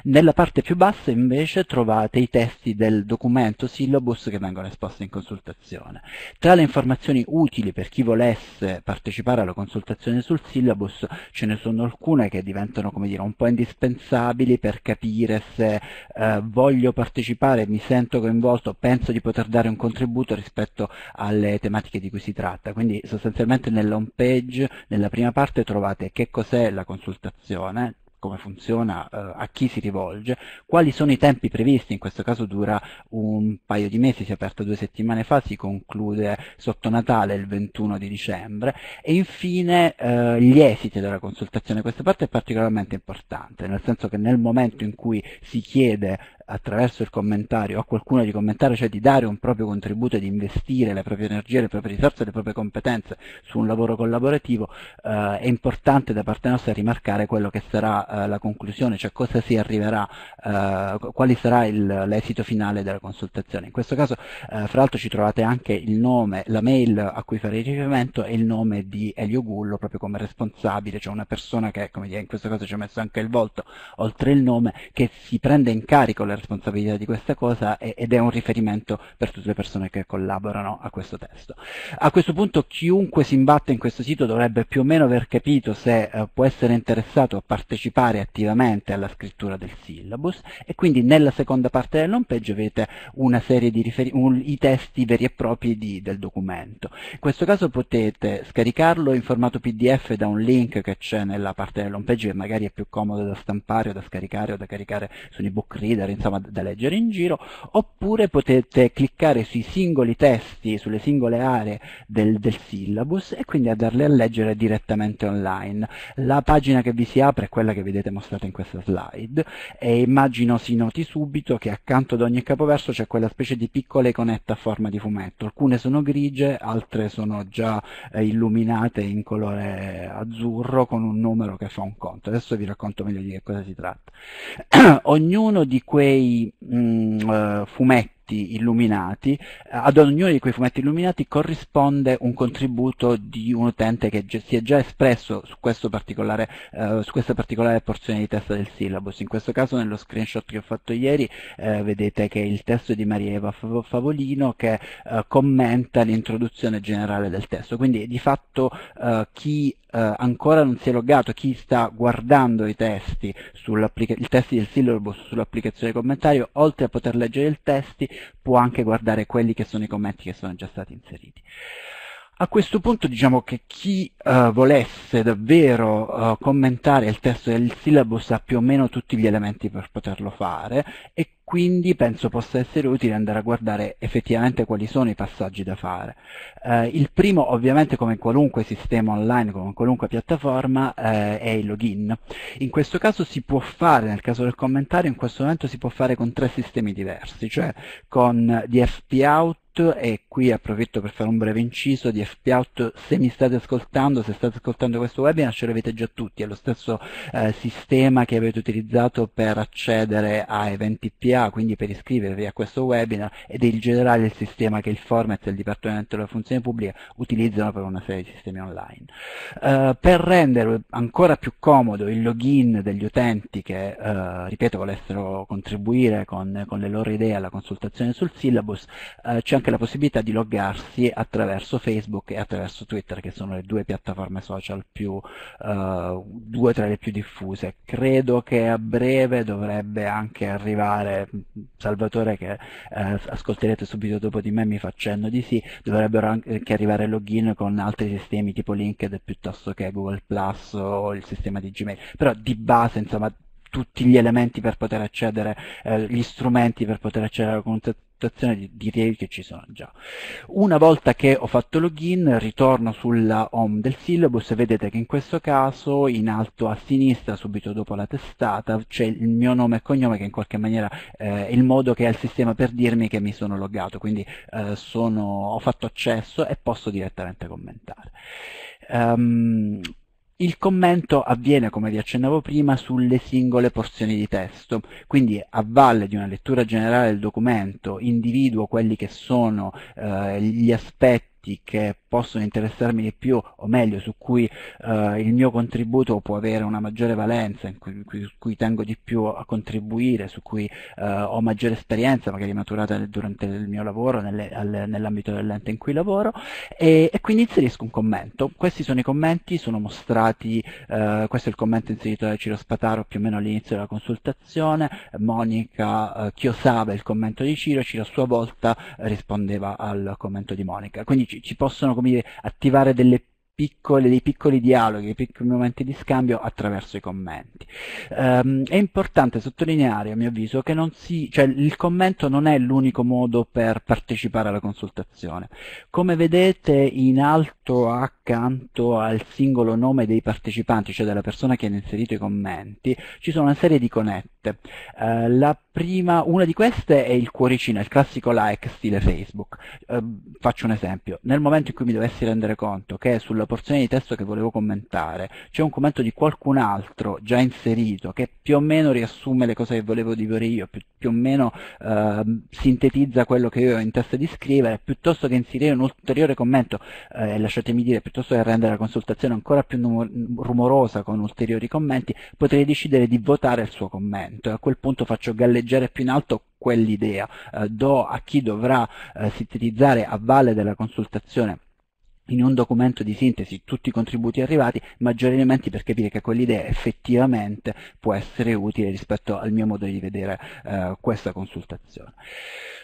Nella parte più bassa invece trovate i testi del documento syllabus che vengono esposti in consultazione. Tra le informazioni utili per chi volesse partecipare alla consultazione sul syllabus ce ne sono alcune che diventano come dire, un po' indispensabili per capire se eh, voglio partecipare, mi sento coinvolto, penso di poter dare un contributo rispetto alle tematiche di cui si tratta. Quindi sostanzialmente nella home page, nella prima parte trovate che cos'è la consultazione, come funziona, eh, a chi si rivolge, quali sono i tempi previsti, in questo caso dura un paio di mesi, si è aperta due settimane fa, si conclude sotto Natale il 21 di dicembre. E infine eh, gli esiti della consultazione. Questa parte è particolarmente importante, nel senso che nel momento in cui si chiede attraverso il commentario a qualcuno di commentare, cioè di dare un proprio contributo, di investire le proprie energie, le proprie risorse, le proprie competenze su un lavoro collaborativo, eh, è importante da parte nostra rimarcare quello che sarà eh, la conclusione, cioè cosa si arriverà, eh, quali sarà l'esito finale della consultazione. In questo caso, eh, fra l'altro, ci trovate anche il nome, la mail a cui fare riferimento e il nome di Elio Gullo proprio come responsabile, cioè una persona che, come dire, in questo caso ci ha messo anche il volto, oltre il nome, che si prende in carico le responsabilità di questa cosa ed è un riferimento per tutte le persone che collaborano a questo testo. A questo punto chiunque si imbatte in questo sito dovrebbe più o meno aver capito se eh, può essere interessato a partecipare attivamente alla scrittura del syllabus e quindi nella seconda parte dell'home page avete una serie di riferimenti, i testi veri e propri di, del documento. In questo caso potete scaricarlo in formato pdf da un link che c'è nella parte dell'home page che magari è più comodo da stampare o da scaricare o da caricare su un ebook reader, insomma da leggere in giro, oppure potete cliccare sui singoli testi, sulle singole aree del, del syllabus e quindi andarle a leggere direttamente online. La pagina che vi si apre è quella che vedete mostrata in questa slide e immagino si noti subito che accanto ad ogni capoverso c'è quella specie di piccola iconetta a forma di fumetto. Alcune sono grigie, altre sono già eh, illuminate in colore azzurro con un numero che fa un conto. Adesso vi racconto meglio di che cosa si tratta. Ognuno di quei quei mh, mm, uh, fumetti illuminati, ad ognuno di quei fumetti illuminati corrisponde un contributo di un utente che si è già espresso su, uh, su questa particolare porzione di testa del syllabus. In questo caso nello screenshot che ho fatto ieri uh, vedete che è il testo di Maria Eva Favolino che commenta l'introduzione generale del testo. Quindi di fatto chi eh, ancora non si è loggato, chi sta guardando i testi, i testi del syllabus sull'applicazione commentario, oltre a poter leggere i testi, può anche guardare quelli che sono i commenti che sono già stati inseriti. A questo punto diciamo che chi uh, volesse davvero uh, commentare il testo del syllabus ha più o meno tutti gli elementi per poterlo fare e quindi penso possa essere utile andare a guardare effettivamente quali sono i passaggi da fare. Eh, il primo ovviamente come in qualunque sistema online, come in qualunque piattaforma, è il login. In questo caso si può fare, nel caso del commentario, in questo momento si può fare con tre sistemi diversi, cioè con DFP out, e qui approfitto per fare un breve inciso di FPOut se mi state ascoltando, se state ascoltando questo webinar ce l'avete già tutti, è lo stesso eh, sistema che avete utilizzato per accedere a eventi PA, quindi per iscrivervi a questo webinar ed è in generale il sistema che il Format e il Dipartimento della Funzione Pubblica utilizzano per una serie di sistemi online. Uh, per rendere ancora più comodo il login degli utenti che, uh, ripeto, volessero contribuire con, con, le loro idee alla consultazione sul syllabus, uh, c'è anche la possibilità di loggarsi attraverso Facebook e attraverso Twitter, che sono le due piattaforme social più, uh, due tra le più diffuse. Credo che a breve dovrebbe anche arrivare, Salvatore che uh, ascolterete subito dopo di me mi fa cenno di sì, dovrebbero anche arrivare login con altri sistemi tipo LinkedIn piuttosto che Google Plus o il sistema di Gmail, però di base insomma tutti gli elementi per poter accedere, eh, gli strumenti per poter accedere alla consultazione direi che ci sono già. Una volta che ho fatto login ritorno sulla home del syllabus e vedete che in questo caso in alto a sinistra subito dopo la testata c'è il mio nome e cognome che in qualche maniera eh, è il modo che ha il sistema per dirmi che mi sono loggato, quindi eh, sono, ho fatto accesso e posso direttamente commentare. Um, il commento avviene, come vi accennavo prima, sulle singole porzioni di testo, quindi a valle di una lettura generale del documento individuo quelli che sono eh, gli aspetti che possono interessarmi di più, o meglio, su cui eh, il mio contributo può avere una maggiore valenza, in cui, su cui tengo di più a contribuire, su cui eh, ho maggiore esperienza, magari maturata durante il mio lavoro, nell'ambito dell'ente in cui lavoro, e, e, quindi inserisco un commento. Questi sono i commenti, sono mostrati, eh, questo è il commento inserito da Ciro Spataro più o meno all'inizio della consultazione, Monica eh, chiosava il commento di Ciro, Ciro a sua volta rispondeva al commento di Monica. Quindi ci, ci possono come dire, attivare delle piccole, dei piccoli dialoghi, dei piccoli momenti di scambio attraverso i commenti. Um, è importante sottolineare, a mio avviso, che si, cioè, il commento non è l'unico modo per partecipare alla consultazione. Come vedete in alto accanto al singolo nome dei partecipanti, cioè della persona che ha inserito i commenti, ci sono una serie di iconette. Uh, la prima, una di queste è il cuoricino, il classico like stile Facebook. Uh, faccio un esempio. Nel momento in cui mi dovessi rendere conto che sulla porzione di testo che volevo commentare. C'è un commento di qualcun altro già inserito che più o meno riassume le cose che volevo dire io, più, più o meno uh, sintetizza quello che io ho in testa di scrivere, piuttosto che inserire un ulteriore commento, eh, lasciatemi dire, piuttosto che rendere la consultazione ancora più rumorosa con ulteriori commenti, potrei decidere di votare il suo commento. E a quel punto faccio galleggiare più in alto quell'idea, eh, do a chi dovrà eh, sintetizzare a valle della consultazione in un documento di sintesi tutti i contributi arrivati, maggiori elementi per capire che quell'idea effettivamente può essere utile rispetto al mio modo di vedere eh, questa consultazione.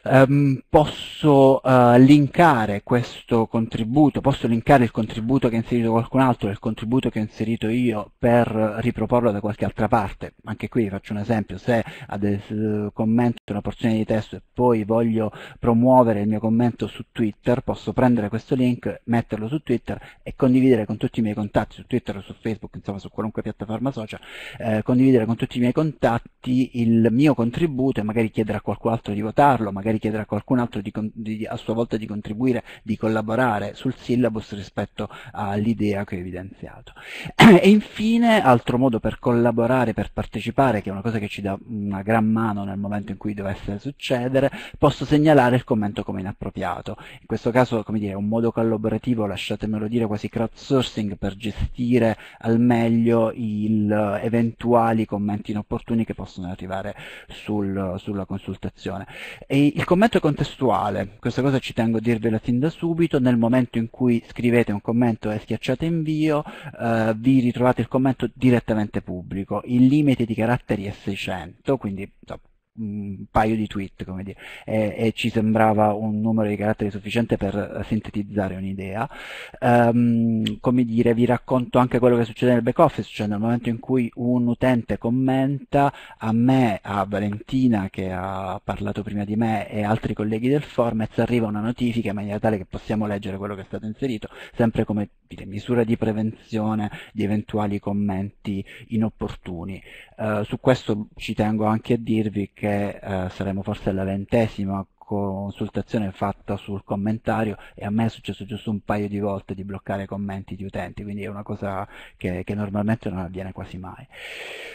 Um, posso uh, linkare questo contributo, posso linkare il contributo che ha inserito qualcun altro e il contributo che ho inserito io per riproporlo da qualche altra parte. Anche qui faccio un esempio, se ad, commento una porzione di testo e poi voglio promuovere il mio commento su Twitter, posso prendere questo link, metterlo metterlo su Twitter e condividere con tutti i miei contatti su Twitter o su Facebook, insomma su qualunque piattaforma social, eh, condividere con tutti i miei contatti il mio contributo e magari chiedere a qualcun altro di votarlo, magari chiedere a qualcun altro di, di, a sua volta di contribuire, di collaborare sul syllabus rispetto all'idea che ho evidenziato. e infine, altro modo per collaborare, per partecipare, che è una cosa che ci dà una gran mano nel momento in cui dovesse succedere, posso segnalare il commento come inappropriato. In questo caso, come dire, è un modo collaborativo lasciatemelo dire, quasi crowdsourcing per gestire al meglio i eventuali commenti inopportuni che possono arrivare sul, sulla consultazione. E il commento è contestuale, questa cosa ci tengo a dirvela fin da subito, nel momento in cui scrivete un commento e schiacciate invio, eh, vi ritrovate il commento direttamente pubblico. Il limite di caratteri è 600, quindi un paio di tweet, come dire, e, e, ci sembrava un numero di caratteri sufficiente per sintetizzare un'idea. Um, come dire, vi racconto anche quello che succede nel back office, cioè nel momento in cui un utente commenta, a me, a Valentina che ha parlato prima di me e altri colleghi del Formez arriva una notifica in maniera tale che possiamo leggere quello che è stato inserito, sempre come dire, misura di prevenzione di eventuali commenti inopportuni. Uh, su questo ci tengo anche a dirvi che uh, saremo forse alla ventesima consultazione fatta sul commentario e a me è successo giusto un paio di volte di bloccare commenti di utenti, quindi è una cosa che, che normalmente non avviene quasi mai.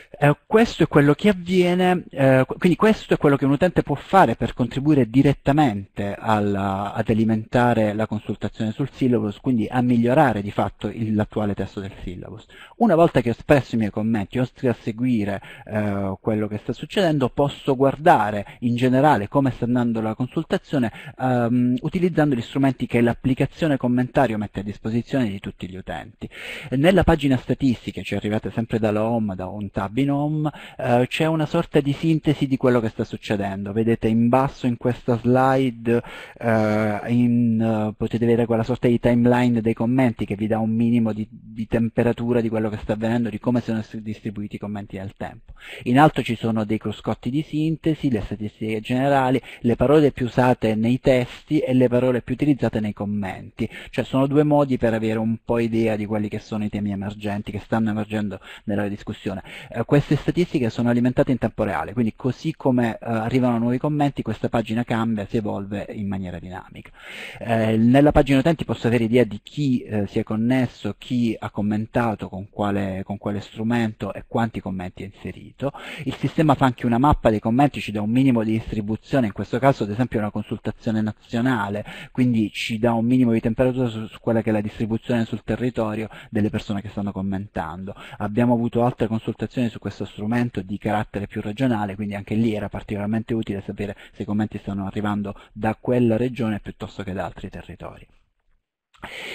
Eh, questo è quello che avviene, eh, quindi questo è quello che un utente può fare per contribuire direttamente alla, ad alimentare la consultazione sul syllabus, quindi a migliorare di fatto l'attuale testo del syllabus. Una volta che ho espresso i miei commenti, oltre a seguire eh, quello che sta succedendo, posso guardare in generale come sta andando la consultazione consultazione um, utilizzando gli strumenti che l'applicazione commentario mette a disposizione di tutti gli utenti. Nella pagina statistiche, cioè arrivate sempre dalla home, da un tab in home, uh, c'è una sorta di sintesi di quello che sta succedendo. Vedete in basso in questa slide uh, in, uh, potete vedere quella sorta di timeline dei commenti che vi dà un minimo di, di temperatura di quello che sta avvenendo, di come sono distribuiti i commenti nel tempo. In alto ci sono dei cruscotti di sintesi, le statistiche generali, le parole più usate nei testi e le parole più utilizzate nei commenti. Cioè sono due modi per avere un po' idea di quelli che sono i temi emergenti che stanno emergendo nella discussione. Eh, queste statistiche sono alimentate in tempo reale, quindi così come eh, arrivano nuovi commenti questa pagina cambia, si evolve in maniera dinamica. Eh, nella pagina utenti posso avere idea di chi eh, si è connesso, chi ha commentato con quale, con quale strumento e quanti commenti ha inserito. Il sistema fa anche una mappa dei commenti, ci dà un minimo di distribuzione, in questo caso ad esempio esempio una consultazione nazionale, quindi ci dà un minimo di temperatura su, su quella che è la distribuzione sul territorio delle persone che stanno commentando. Abbiamo avuto altre consultazioni su questo strumento di carattere più regionale, quindi anche lì era particolarmente utile sapere se i commenti stanno arrivando da quella regione piuttosto che da altri territori.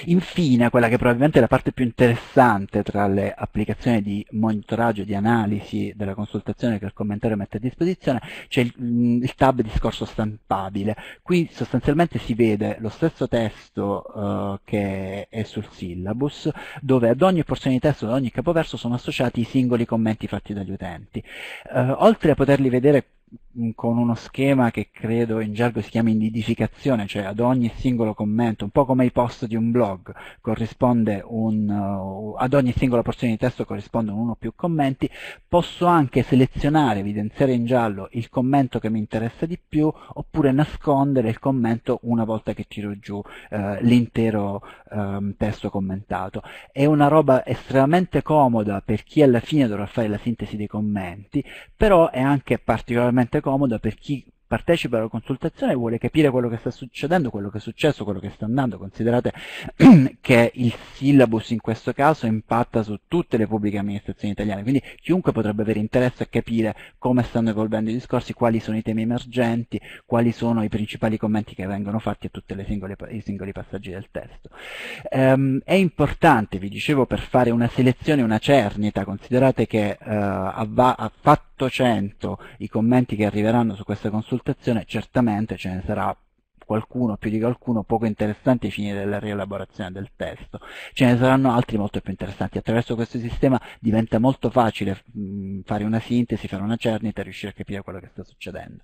Infine, quella che probabilmente è la parte più interessante tra le applicazioni di monitoraggio e di analisi della consultazione che il commentario mette a disposizione, c'è il, mm, il, tab discorso stampabile. Qui sostanzialmente si vede lo stesso testo uh, che è sul syllabus, dove ad ogni porzione di testo, ad ogni capoverso sono associati i singoli commenti fatti dagli utenti. Uh, oltre a poterli vedere con uno schema che credo in gergo si chiama nidificazione, cioè ad ogni singolo commento, un po' come i post di un blog, un, uh, ad ogni singola porzione di testo corrispondono uno o più commenti, posso anche selezionare, evidenziare in giallo il commento che mi interessa di più, oppure nascondere il commento una volta che tiro giù uh, l'intero um, testo commentato. È una roba estremamente comoda per chi alla fine dovrà fare la sintesi dei commenti, però è anche particolarmente comoda per chi partecipa alla consultazione e vuole capire quello che sta succedendo, quello che è successo, quello che sta andando. Considerate che il syllabus in questo caso impatta su tutte le pubbliche amministrazioni italiane, quindi chiunque potrebbe avere interesse a capire come stanno evolvendo i discorsi, quali sono i temi emergenti, quali sono i principali commenti che vengono fatti a tutti i singoli passaggi del testo. Um, è importante, vi dicevo, per fare una selezione, una cernita, considerate che uh, ha fatto 800 i commenti che arriveranno su questa consultazione, certamente ce ne sarà qualcuno, più di qualcuno, poco interessanti ai fini della rielaborazione del testo. Ce ne saranno altri molto più interessanti. Attraverso questo sistema diventa molto facile mh, fare una sintesi, fare una cernita e riuscire a capire quello che sta succedendo.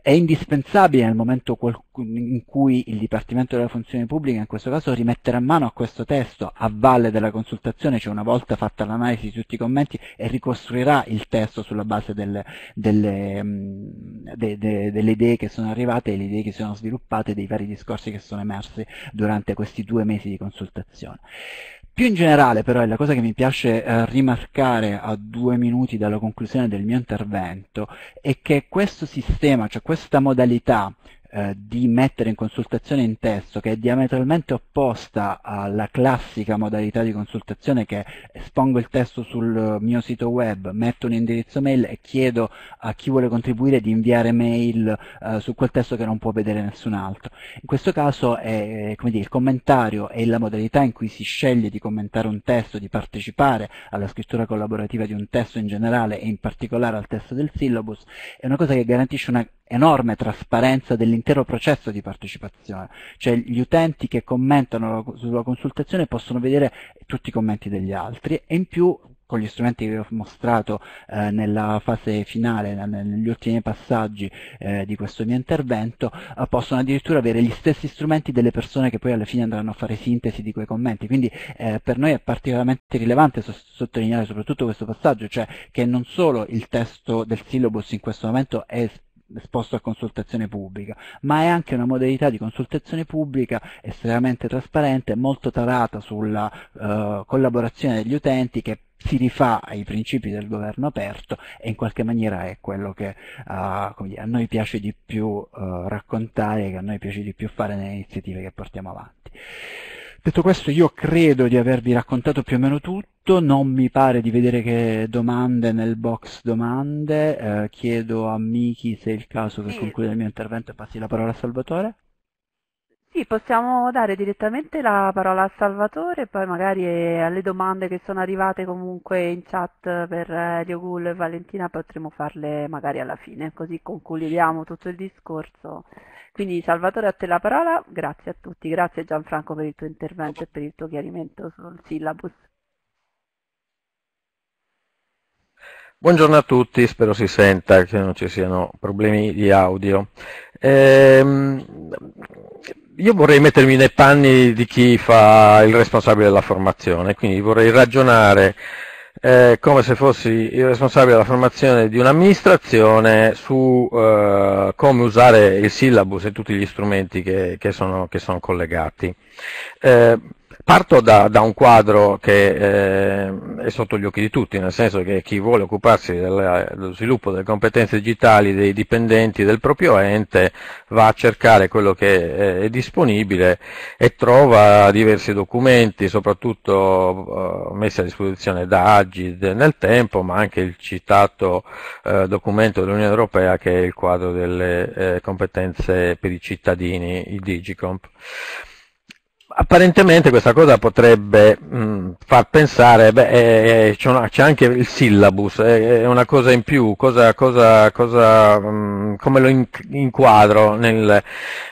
È indispensabile nel momento in cui il Dipartimento della Funzione Pubblica, in questo caso, rimetterà mano a questo testo a valle della consultazione, cioè una volta fatta l'analisi di tutti i commenti e ricostruirà il testo sulla base delle, delle, mh, de, de, delle idee che sono arrivate e le idee che sono sviluppate sviluppate dei vari discorsi che sono emersi durante questi due mesi di consultazione. Più in generale però, è la cosa che mi piace eh, rimarcare a due minuti dalla conclusione del mio intervento, è che questo sistema, cioè questa modalità eh, di mettere in consultazione in testo, che è diametralmente opposta alla classica modalità di consultazione che espongo il testo sul mio sito web, metto un indirizzo mail e chiedo a chi vuole contribuire di inviare mail eh, su quel testo che non può vedere nessun altro. In questo caso è, dire, il commentario e la modalità in cui si sceglie di commentare un testo, di partecipare alla scrittura collaborativa di un testo in generale e in particolare al testo del syllabus, è una cosa che garantisce una enorme trasparenza dell'intero processo di partecipazione, cioè gli utenti che commentano sulla consultazione possono vedere tutti i commenti degli altri e in più con gli strumenti che vi ho mostrato eh, nella fase finale, negli ultimi passaggi eh, di questo mio intervento, eh, possono addirittura avere gli stessi strumenti delle persone che poi alla fine andranno a fare sintesi di quei commenti. Quindi eh, per noi è particolarmente rilevante sottolineare soprattutto questo passaggio, cioè che non solo il testo del syllabus in questo momento è esposto a consultazione pubblica, ma è anche una modalità di consultazione pubblica estremamente trasparente, molto tarata sulla uh, collaborazione degli utenti che si rifà ai principi del governo aperto e in qualche maniera è quello che uh, dire, a noi piace di più uh, raccontare, che a noi piace di più fare nelle iniziative che portiamo avanti. Detto questo io credo di avervi raccontato più o meno tutto, non mi pare di vedere che domande nel box domande, eh, chiedo a Miki se è il caso che sì. concluda il mio intervento e passi la parola a Salvatore. Sì, possiamo dare direttamente la parola a Salvatore e poi magari alle domande che sono arrivate comunque in chat per Elio Gull e Valentina potremo farle magari alla fine, così concludiamo tutto il discorso. Quindi Salvatore a te la parola, grazie a tutti, grazie Gianfranco per il tuo intervento e per il tuo chiarimento sul syllabus. Buongiorno a tutti, spero si senta, che non ci siano problemi di audio. Ehm, io vorrei mettermi nei panni di chi fa il responsabile della formazione, quindi vorrei ragionare eh, come se fossi il responsabile della formazione di un'amministrazione su eh, come usare il syllabus e tutti gli strumenti che, che, sono, che sono, collegati. Eh, Parto da, da, un quadro che eh, è sotto gli occhi di tutti, nel senso che chi vuole occuparsi del, dello sviluppo delle competenze digitali dei dipendenti del proprio ente va a cercare quello che è, è disponibile e trova diversi documenti, soprattutto eh, messi a disposizione da Agid nel tempo, ma anche il citato eh, documento dell'Unione Europea che è il quadro delle eh, competenze per i cittadini, il Digicomp apparentemente questa cosa potrebbe mh, far pensare, beh, eh, c'è, una, c'è, anche il syllabus, è, è una cosa in più, cosa, cosa, cosa, mh, come lo inquadro nel,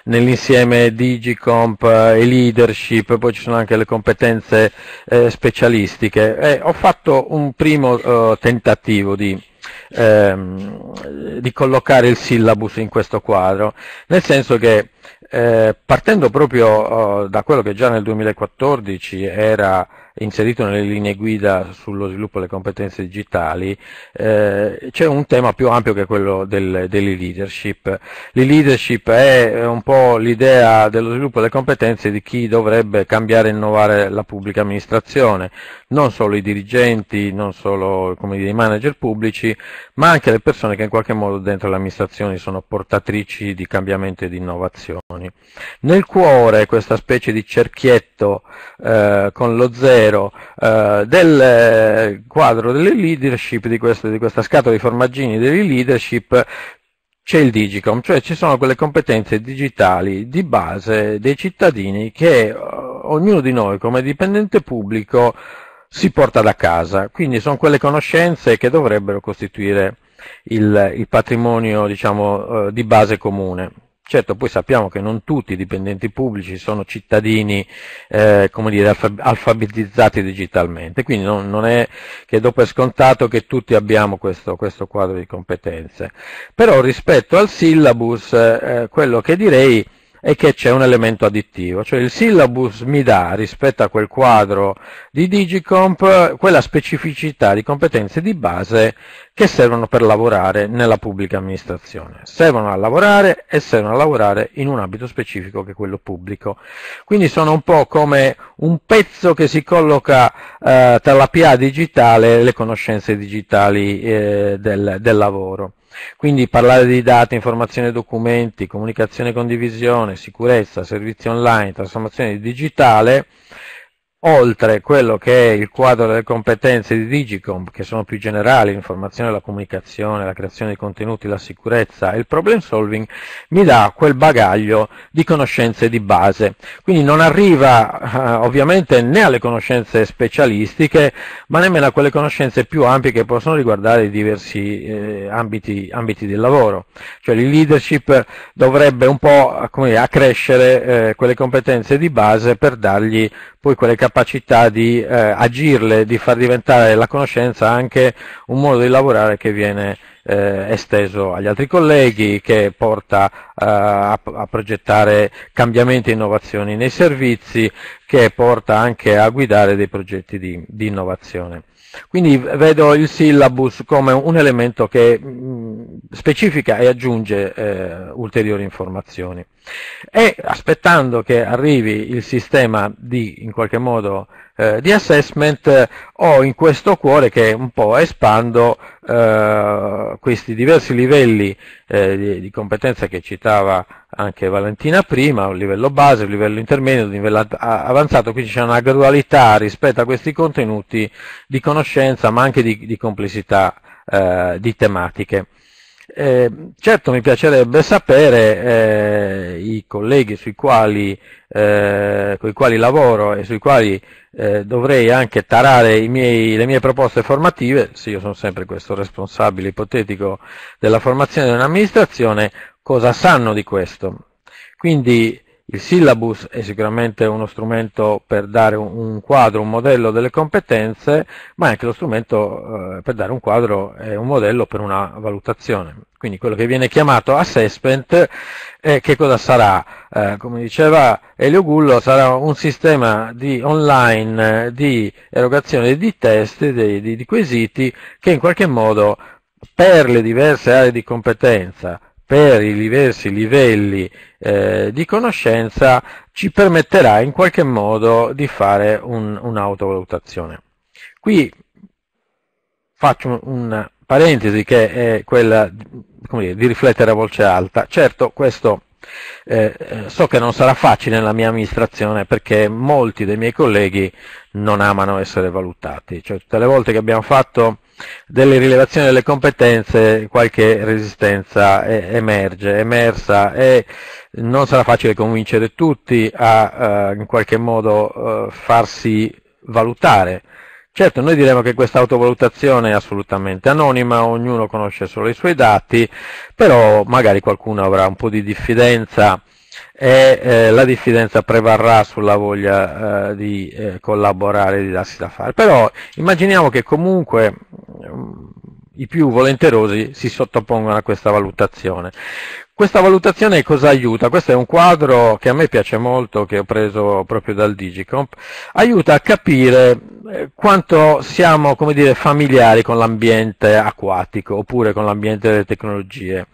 nell'insieme Digicomp e leadership, poi ci sono anche le competenze eh, specialistiche. Eh, ho fatto un primo uh, tentativo di, ehm, di collocare il syllabus in questo quadro, nel senso che eh, partendo proprio uh, da quello che già nel 2014 era inserito nelle linee guida sullo sviluppo delle competenze digitali, eh, c'è un tema più ampio che quello del, delle leadership. Le leadership è un po' l'idea dello sviluppo delle competenze di chi dovrebbe cambiare e innovare la pubblica amministrazione, non solo i dirigenti, non solo dire, i manager pubblici, ma anche le persone che in qualche modo dentro le amministrazioni sono portatrici di cambiamento e di innovazioni. Nel cuore questa specie di cerchietto eh, con lo zero eh, del eh, quadro delle leadership, di, questo, di questa scatola di formaggini delle leadership, c'è il Digicom, cioè ci sono quelle competenze digitali di base dei cittadini che uh, ognuno di noi come dipendente pubblico si porta da casa, quindi sono quelle conoscenze che dovrebbero costituire il, il patrimonio diciamo, uh, di base comune. Certo, poi sappiamo che non tutti i dipendenti pubblici sono cittadini eh, dire, alfabetizzati digitalmente, quindi non, non, è che dopo è scontato che tutti abbiamo questo, questo quadro di competenze. Però rispetto al syllabus, eh, quello che direi è che c'è un elemento additivo, cioè il syllabus mi dà rispetto a quel quadro di Digicomp quella specificità di competenze di base che servono per lavorare nella pubblica amministrazione. Servono a lavorare e servono a lavorare in un ambito specifico che è quello pubblico. Quindi sono un po' come un pezzo che si colloca eh, tra la PA digitale e le conoscenze digitali eh, del, del lavoro. Quindi parlare di dati, informazioni e documenti, comunicazione e condivisione, sicurezza, servizi online, trasformazione digitale oltre quello che è il quadro delle competenze di Digicom, che sono più generali, l'informazione, la comunicazione, la creazione di contenuti, la sicurezza e il problem solving, mi dà quel bagaglio di conoscenze di base. Quindi non arriva eh, ovviamente né alle conoscenze specialistiche, ma nemmeno a quelle conoscenze più ampie che possono riguardare i diversi eh, ambiti, ambiti, del lavoro. Cioè il leadership dovrebbe un po' dire, accrescere eh, quelle competenze di base per dargli poi quelle capacità di eh, agirle, di far diventare la conoscenza anche un modo di lavorare che viene eh, esteso agli altri colleghi, che porta eh, a, a, progettare cambiamenti e innovazioni nei servizi, che porta anche a guidare dei progetti di, di innovazione. Quindi vedo il syllabus come un elemento che specifica e aggiunge eh, ulteriori informazioni. E aspettando che arrivi il sistema di, in qualche modo, eh, di assessment, ho in questo cuore che un po' espando eh, questi diversi livelli eh, di, di, competenza che citava anche Valentina prima, un livello base, un livello intermedio, un livello avanzato, quindi c'è una gradualità rispetto a questi contenuti di conoscenza ma anche di, di complessità eh, di tematiche. Eh, certo mi piacerebbe sapere eh, i colleghi sui quali, eh, con i quali lavoro e sui quali eh, dovrei anche tarare miei, le mie proposte formative, se io sono sempre questo responsabile ipotetico della formazione di un'amministrazione, cosa sanno di questo. Quindi il syllabus è sicuramente uno strumento per dare un, quadro, un modello delle competenze, ma è anche lo strumento eh, per dare un quadro e un modello per una valutazione. Quindi quello che viene chiamato assessment, eh, che cosa sarà? Eh, come diceva Elio Gullo, sarà un sistema di online eh, di erogazione di test, di, di, di quesiti, che in qualche modo per le diverse aree di competenza, per i diversi livelli eh, di conoscenza ci permetterà in qualche modo di fare un, un'autovalutazione. Qui faccio una parentesi che è quella dire, di riflettere a voce alta. Certo, questo eh, so che non sarà facile nella mia amministrazione perché molti dei miei colleghi non amano essere valutati. Cioè, tutte le volte che abbiamo fatto delle rilevazioni delle competenze qualche resistenza emerge, emersa e non sarà facile convincere tutti a uh, in qualche modo uh, farsi valutare. Certo, noi diremo che questa autovalutazione è assolutamente anonima, ognuno conosce solo i suoi dati, però magari qualcuno avrà un po' di diffidenza e eh, la diffidenza prevarrà sulla voglia eh, di eh, collaborare, di darsi da fare. Però immaginiamo che comunque i più volenterosi si sottopongono a questa valutazione. Questa valutazione cosa aiuta? Questo è un quadro che a me piace molto, che ho preso proprio dal Digicomp, aiuta a capire eh, quanto siamo, dire, familiari con l'ambiente acquatico oppure con l'ambiente delle tecnologie.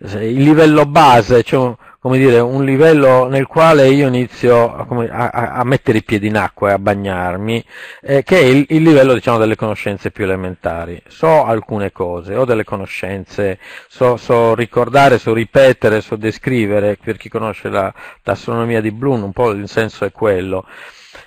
Il livello base, cioè come dire, un livello nel quale io inizio a, a, a mettere i piedi in acqua e a bagnarmi, eh, che è il, il livello diciamo, delle conoscenze più elementari. So alcune cose, ho delle conoscenze, so, so, ricordare, so ripetere, so descrivere, per chi conosce la tassonomia di Bloom, un po' il senso è quello.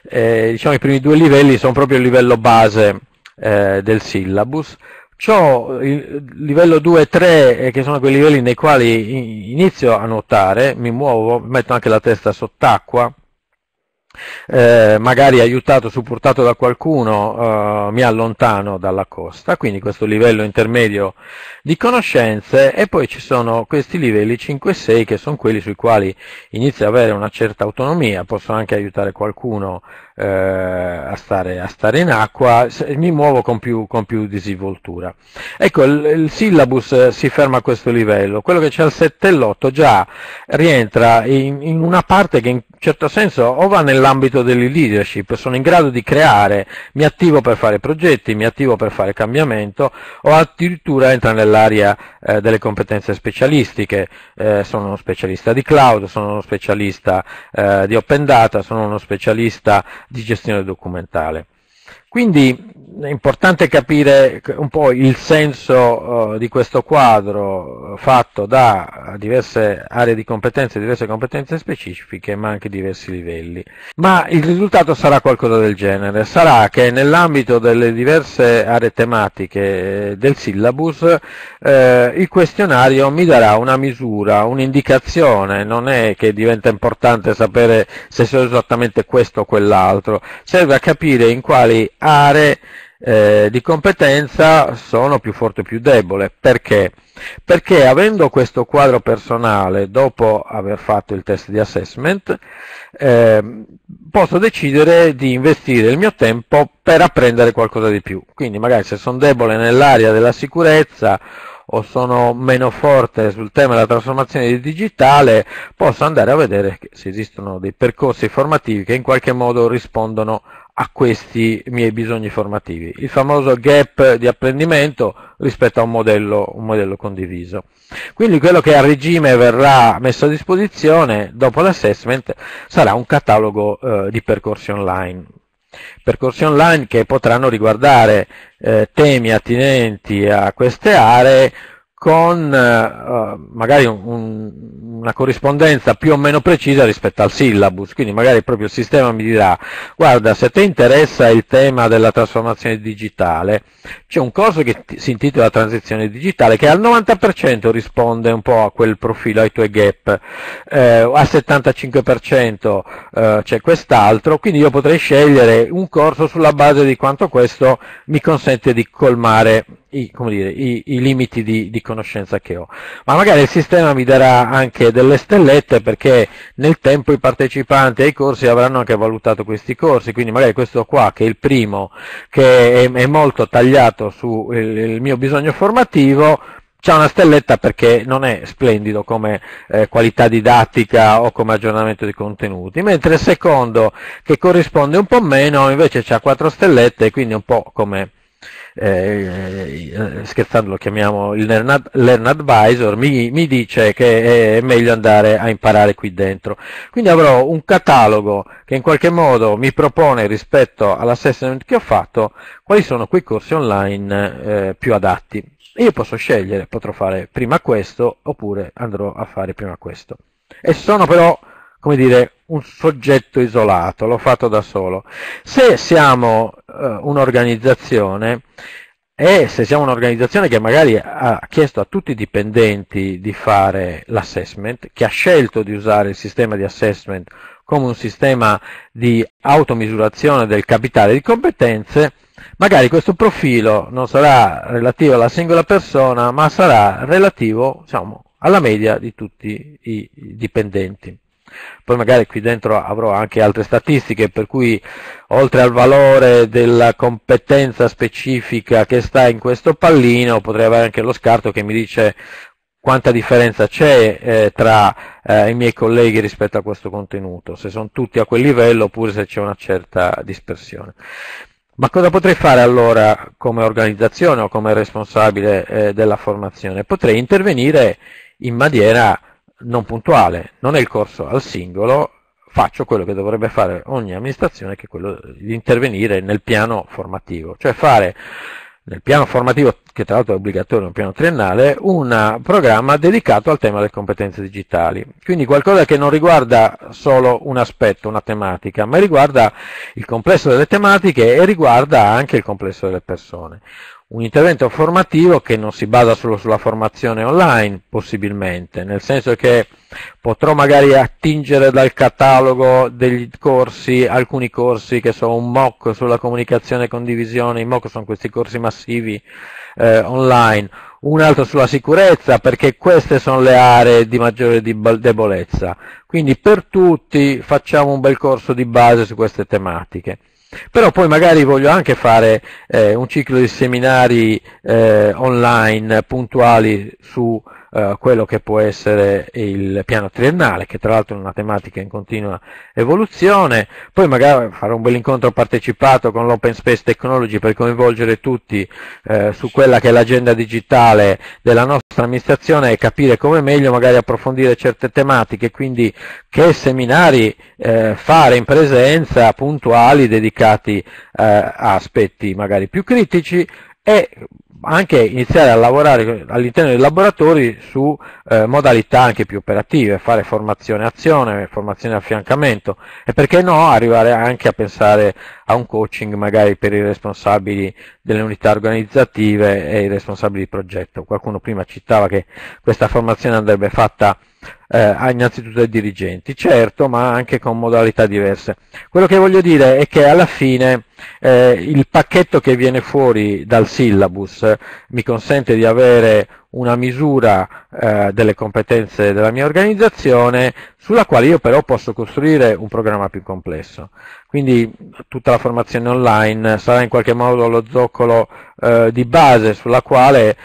Eh, diciamo, I primi due livelli sono proprio il livello base eh, del syllabus, Ciò, il livello 2 e 3, eh, che sono quei livelli nei quali inizio a nuotare, mi muovo, metto anche la testa sott'acqua, eh, magari aiutato, supportato da qualcuno, eh, mi allontano dalla costa, quindi questo livello intermedio di conoscenze e poi ci sono questi livelli 5 e 6 che sono quelli sui quali inizio ad avere una certa autonomia, posso anche aiutare qualcuno eh, a, stare, a, stare, in acqua, mi muovo con più, con più disinvoltura. Ecco, il, il, syllabus si ferma a questo livello, quello che c'è al 7 e l'8 già rientra in, in una parte che in certo senso o va nell'ambito delle leadership, sono in grado di creare, mi attivo per fare progetti, mi attivo per fare cambiamento, o addirittura entra nell'area eh, delle competenze specialistiche, eh, sono uno specialista di cloud, sono uno specialista eh, di open data, sono uno specialista di gestione documentale. Quindi è importante capire un po' il senso uh, di questo quadro fatto da diverse aree di competenze, diverse competenze specifiche, ma anche diversi livelli. Ma il risultato sarà qualcosa del genere, sarà che nell'ambito delle diverse aree tematiche del syllabus eh, il questionario mi darà una misura, un'indicazione, non è che diventa importante sapere se sono esattamente questo o quell'altro, serve a capire in quali aree eh, di competenza sono più forte o più debole. Perché? Perché avendo questo quadro personale, dopo aver fatto il test di assessment, eh, posso decidere di investire il mio tempo per apprendere qualcosa di più. Quindi magari se sono debole nell'area della sicurezza o sono meno forte sul tema della trasformazione digitale, posso andare a vedere se esistono dei percorsi formativi che in qualche modo rispondono a questi miei bisogni formativi. Il famoso gap di apprendimento rispetto a un modello, un modello condiviso. Quindi quello che a regime verrà messo a disposizione dopo l'assessment sarà un catalogo eh, di percorsi online. Percorsi online che potranno riguardare eh, temi attinenti a queste aree con eh, magari un, un, una corrispondenza più o meno precisa rispetto al syllabus, quindi magari proprio il sistema mi dirà guarda se ti interessa il tema della trasformazione digitale c'è un corso che si intitola transizione digitale che al 90% risponde un po' a quel profilo, ai tuoi gap, eh, al 75% eh, c'è quest'altro, quindi io potrei scegliere un corso sulla base di quanto questo mi consente di colmare i, dire, i, i limiti di, di, conoscenza che ho. Ma magari il sistema mi darà anche delle stellette perché nel tempo i partecipanti ai corsi avranno anche valutato questi corsi, quindi magari questo qua che è il primo, che è, è molto tagliato sul il mio bisogno formativo, c'è una stelletta perché non è splendido come eh, qualità didattica o come aggiornamento di contenuti, mentre il secondo, che corrisponde un po' meno, invece c'ha quattro stellette, quindi un po' come eh, eh, scherzando lo chiamiamo il Learn, Advisor, mi, mi, dice che è meglio andare a imparare qui dentro. Quindi avrò un catalogo che in qualche modo mi propone rispetto all'assessment che ho fatto quali sono quei corsi online eh, più adatti. Io posso scegliere, potrò fare prima questo oppure andrò a fare prima questo. E sono però come dire, un soggetto isolato, l'ho fatto da solo. Se siamo uh, un'organizzazione e se siamo un'organizzazione che magari ha chiesto a tutti i dipendenti di fare l'assessment, che ha scelto di usare il sistema di assessment come un sistema di automisurazione del capitale di competenze, magari questo profilo non sarà relativo alla singola persona, ma sarà relativo diciamo, alla media di tutti i dipendenti. Poi magari qui dentro avrò anche altre statistiche per cui oltre al valore della competenza specifica che sta in questo pallino potrei avere anche lo scarto che mi dice quanta differenza c'è eh, tra eh, i miei colleghi rispetto a questo contenuto, se sono tutti a quel livello oppure se c'è una certa dispersione. Ma cosa potrei fare allora come organizzazione o come responsabile eh, della formazione? Potrei intervenire in maniera non puntuale, non è il corso al singolo, faccio quello che dovrebbe fare ogni amministrazione, che è quello di intervenire nel piano formativo, cioè fare nel piano formativo, che tra l'altro è obbligatorio, un piano triennale, un programma dedicato al tema delle competenze digitali. Quindi qualcosa che non riguarda solo un aspetto, una tematica, ma riguarda il complesso delle tematiche e riguarda anche il complesso delle persone un intervento formativo che non si basa solo sulla formazione online, possibilmente, nel senso che potrò magari attingere dal catalogo degli corsi, alcuni corsi che sono un MOOC sulla comunicazione e condivisione, i MOOC sono questi corsi massivi eh, online, un altro sulla sicurezza, perché queste sono le aree di maggiore debolezza. Quindi per tutti facciamo un bel corso di base su queste tematiche. Però poi magari voglio anche fare eh, un ciclo di seminari eh, online puntuali su eh, quello che può essere il piano triennale, che tra l'altro è una tematica in continua evoluzione, poi magari fare un bel incontro partecipato con l'Open Space Technology per coinvolgere tutti eh, su quella che è l'agenda digitale della nostra nostra amministrazione è capire come meglio magari approfondire certe tematiche, quindi che seminari eh, fare in presenza puntuali dedicati eh, a aspetti magari più critici e anche iniziare a lavorare all'interno dei laboratori su eh, modalità anche più operative, fare formazione azione, formazione affiancamento e perché no arrivare anche a pensare a un coaching magari per i responsabili delle unità organizzative e i responsabili di progetto. Qualcuno prima citava che questa formazione andrebbe fatta eh, innanzitutto ai dirigenti, certo, ma anche con modalità diverse. Quello che voglio dire è che alla fine eh, il pacchetto che viene fuori dal syllabus eh, mi consente di avere una misura eh, delle competenze della mia organizzazione sulla quale io però posso costruire un programma più complesso. Quindi tutta la formazione online sarà in qualche modo lo zoccolo eh, di base sulla quale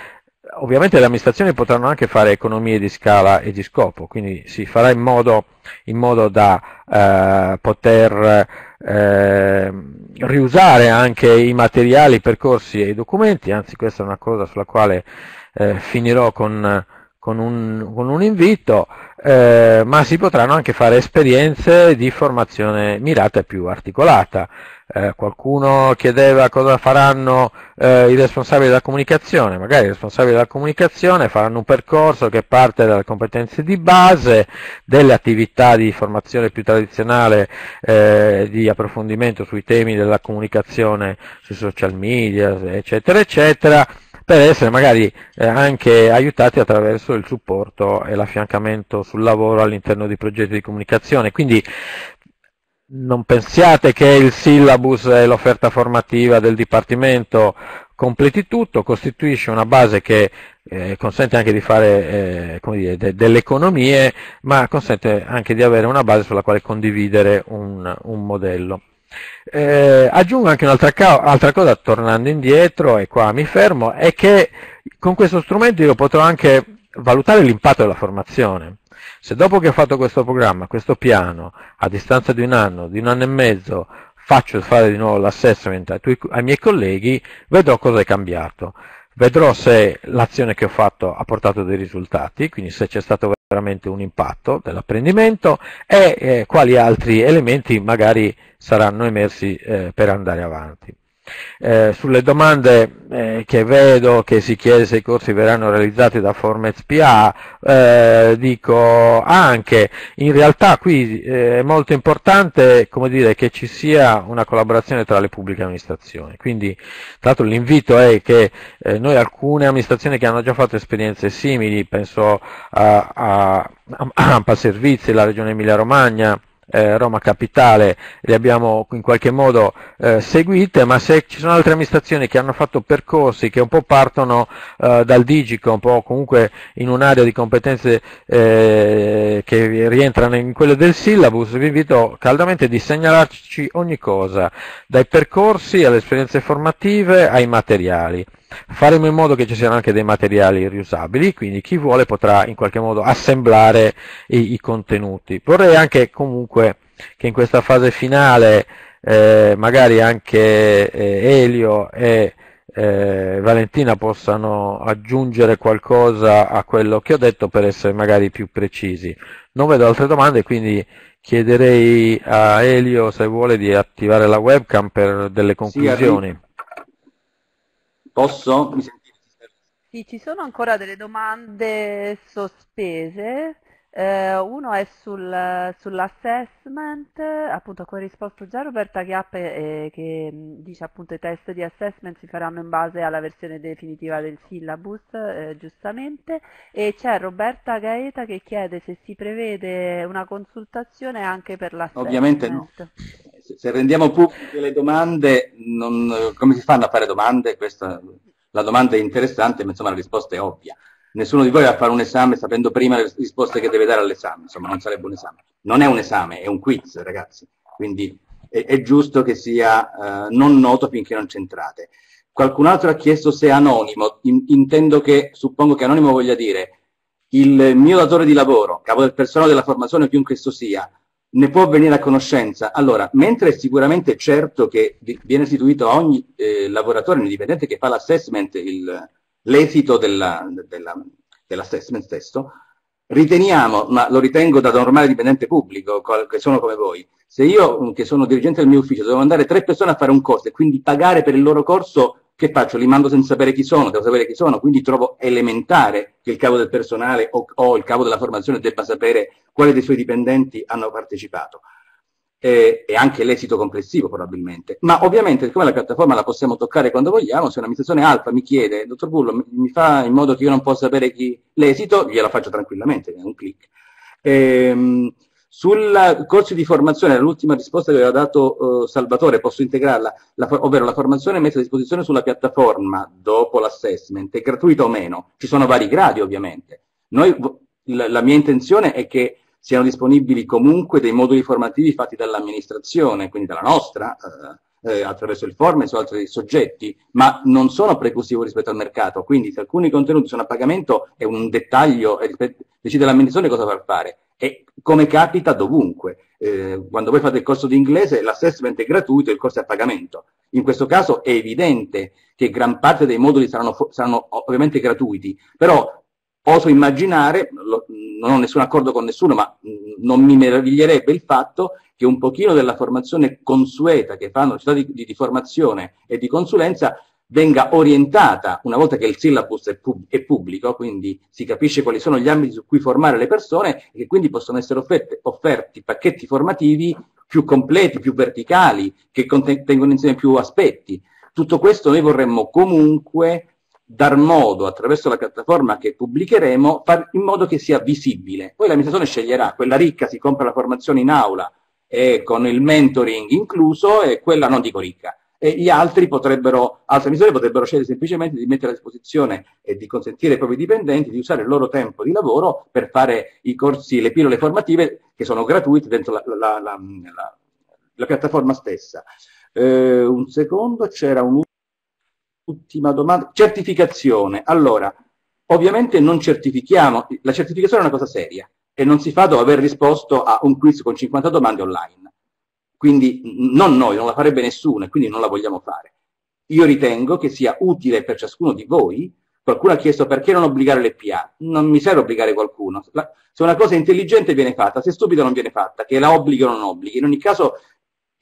ovviamente le amministrazioni potranno anche fare economie di scala e di scopo, quindi si farà in modo, in modo da eh, poter eh, riusare anche i materiali, i percorsi e i documenti, anzi questa è una cosa sulla quale eh, finirò con, con, un, con, un, invito, eh, ma si potranno anche fare esperienze di formazione mirata e più articolata. Eh, qualcuno chiedeva cosa faranno eh, i responsabili della comunicazione, magari i responsabili della comunicazione faranno un percorso che parte dalle competenze di base, delle attività di formazione più tradizionale, eh, di approfondimento sui temi della comunicazione sui social media, eccetera, eccetera, per essere magari eh, anche aiutati attraverso il supporto e l'affiancamento sul lavoro all'interno di progetti di comunicazione. Quindi non pensiate che il syllabus e l'offerta formativa del Dipartimento completi tutto, costituisce una base che eh, consente anche di fare eh, de- delle economie, ma consente anche di avere una base sulla quale condividere un, un modello. Eh, aggiungo anche un'altra cosa, tornando indietro, e qua mi fermo, è che con questo strumento io potrò anche valutare l'impatto della formazione. Se dopo che ho fatto questo programma, questo piano, a distanza di un anno, di un anno e mezzo, faccio fare di nuovo l'assessment ai, ai miei colleghi, vedrò cosa è cambiato. Vedrò se l'azione che ho fatto ha portato dei risultati, quindi se c'è stato veramente un impatto dell'apprendimento e eh, quali altri elementi magari saranno emersi eh, per andare avanti. Eh, sulle domande eh, che vedo che si chiede se i corsi verranno realizzati da Formez PA, eh, dico anche, in realtà qui eh, è molto importante dire, che ci sia una collaborazione tra le pubbliche amministrazioni, quindi tra l'altro l'invito è che eh, noi alcune amministrazioni che hanno già fatto esperienze simili, penso a, a, a Ampa Servizi, la Regione Emilia Romagna, eh, Roma Capitale le abbiamo in qualche modo eh, seguite, ma se ci sono altre amministrazioni che hanno fatto percorsi che un po' partono eh, dal Digico, un po' comunque in un'area di competenze eh, che rientrano in quelle del syllabus, vi invito caldamente di segnalarci ogni cosa, dai percorsi alle esperienze formative ai materiali. Faremo in modo che ci siano anche dei materiali riusabili, quindi chi vuole potrà in qualche modo assemblare i, i contenuti. Vorrei anche comunque che in questa fase finale eh, magari anche eh, Elio e eh, Valentina possano aggiungere qualcosa a quello che ho detto per essere magari più precisi. Non vedo altre domande, quindi chiederei a Elio se vuole di attivare la webcam per delle conclusioni. Sì, Posso? Mi sentite? Sì, ci sono ancora delle domande sospese. Eh, uno è sul, sull'assessment, appunto a cui ha risposto già Roberta Chiappe eh, che dice appunto i test di assessment si faranno in base alla versione definitiva del syllabus, eh, giustamente, e c'è Roberta Gaeta che chiede se si prevede una consultazizione anche per l'assessment. Ovviamente no se rendiamo pubbliche le domande, non, come si fanno a fare domande? Questa, la domanda è interessante, ma insomma la risposta è ovvia. Nessuno di voi va a fare un esame sapendo prima le risposte che deve dare all'esame, insomma non sarebbe un esame. Non è un esame, è un quiz, ragazzi. Quindi è, è giusto che sia uh, non noto finché non c'entrate. Qualcun altro ha chiesto se è anonimo. In, intendo che, suppongo che anonimo voglia dire il mio datore di lavoro, capo del personale della formazione, chiunque esso sia, ne può venire a conoscenza. Allora, mentre è sicuramente certo che viene istituito a ogni eh, lavoratore indipendente che fa l'assessment l'esito della, della, l'assessment stesso, riteniamo, ma lo ritengo da normale dipendente pubblico, che sono come voi, se io, che sono dirigente del mio ufficio, devo mandare tre persone a fare un corso e quindi pagare per il loro corso che faccio? Li mando senza sapere chi sono, devo sapere chi sono, quindi trovo elementare che il capo del personale o, o il capo della formazione debba sapere quali dei suoi dipendenti hanno partecipato. E, e anche l'esito complessivo probabilmente. Ma ovviamente, siccome la piattaforma la possiamo toccare quando vogliamo, se un'amministrazione alfa mi chiede, dottor Bullo, mi, mi fa in modo che io non possa sapere chi l'esito, gliela faccio tranquillamente, è un clic. Ehm, sul corso di formazione, l'ultima risposta che aveva dato uh, Salvatore, posso integrarla, la, ovvero la formazione messa a disposizione sulla piattaforma dopo l'assessment, è gratuita o meno? Ci sono vari gradi ovviamente. Noi, la, la mia intenzione è che siano disponibili comunque dei moduli formativi fatti dall'amministrazione, quindi dalla nostra, eh, eh, attraverso il Formes o altri soggetti, ma non sono preclusivo rispetto al mercato. Quindi se alcuni contenuti sono a pagamento è un dettaglio, e decide l'amministrazione cosa far fare. E come capita dovunque. Eh, quando voi fate il corso di inglese, l'assessment è gratuito e il corso è a pagamento. In questo caso è evidente che gran parte dei moduli saranno, saranno ovviamente gratuiti, però oso immaginare, lo, non ho nessun accordo con nessuno, ma mh, non mi meraviglierebbe il fatto che un pochino della formazione consueta che fanno società di, di, di formazione e di consulenza venga orientata, una volta che il syllabus è, pub- è, pubblico, quindi si capisce quali sono gli ambiti su cui formare le persone e che quindi possono essere offerte, offerti pacchetti formativi più completi, più verticali, che contengono insieme più aspetti. Tutto questo noi vorremmo comunque dar modo, attraverso la piattaforma che pubblicheremo, far in modo che sia visibile. Poi l'amministrazione sceglierà, quella ricca si compra la formazione in aula e con il mentoring incluso e quella non dico ricca e gli altri potrebbero, altre misure potrebbero scegliere semplicemente di mettere a disposizione e di consentire ai propri dipendenti di usare il loro tempo di lavoro per fare i corsi, le pillole formative che sono gratuite dentro la, la, la, la piattaforma stessa. Eh, un secondo, c'era un'ultima domanda. Certificazione. Allora, ovviamente non certifichiamo, la certificazione è una cosa seria e non si fa dopo aver risposto a un quiz con 50 domande online quindi non noi, non la farebbe nessuno e quindi non la vogliamo fare. Io ritengo che sia utile per ciascuno di voi, qualcuno ha chiesto perché non obbligare le PA, non mi serve obbligare qualcuno, se una cosa intelligente viene fatta, se stupida non viene fatta, che la obblighi o non obblighi, in ogni caso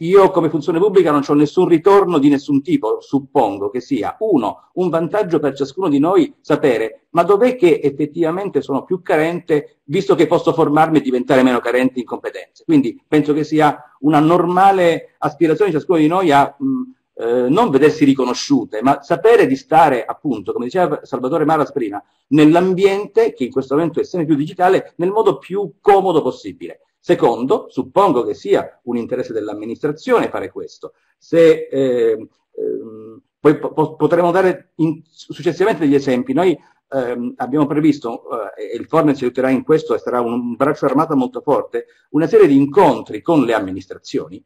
io come funzione pubblica non ho nessun ritorno di nessun tipo, suppongo che sia, uno, un vantaggio per ciascuno di noi sapere, ma dov'è che effettivamente sono più carente, visto che posso formarmi e diventare meno carente in competenze. Quindi penso che sia una normale aspirazione di ciascuno di noi a mh, eh, non vedersi riconosciute, ma sapere di stare, appunto, come diceva Salvatore Maras prima, nell'ambiente, che in questo momento è sempre più digitale, nel modo più comodo possibile. Secondo, suppongo che sia un interesse dell'amministrazione fare questo. Se, eh, eh, poi po potremo dare in, successivamente degli esempi. Noi ehm, abbiamo previsto, eh, e il Forne ci aiuterà in questo e sarà un, un braccio armato molto forte, una serie di incontri con le amministrazioni,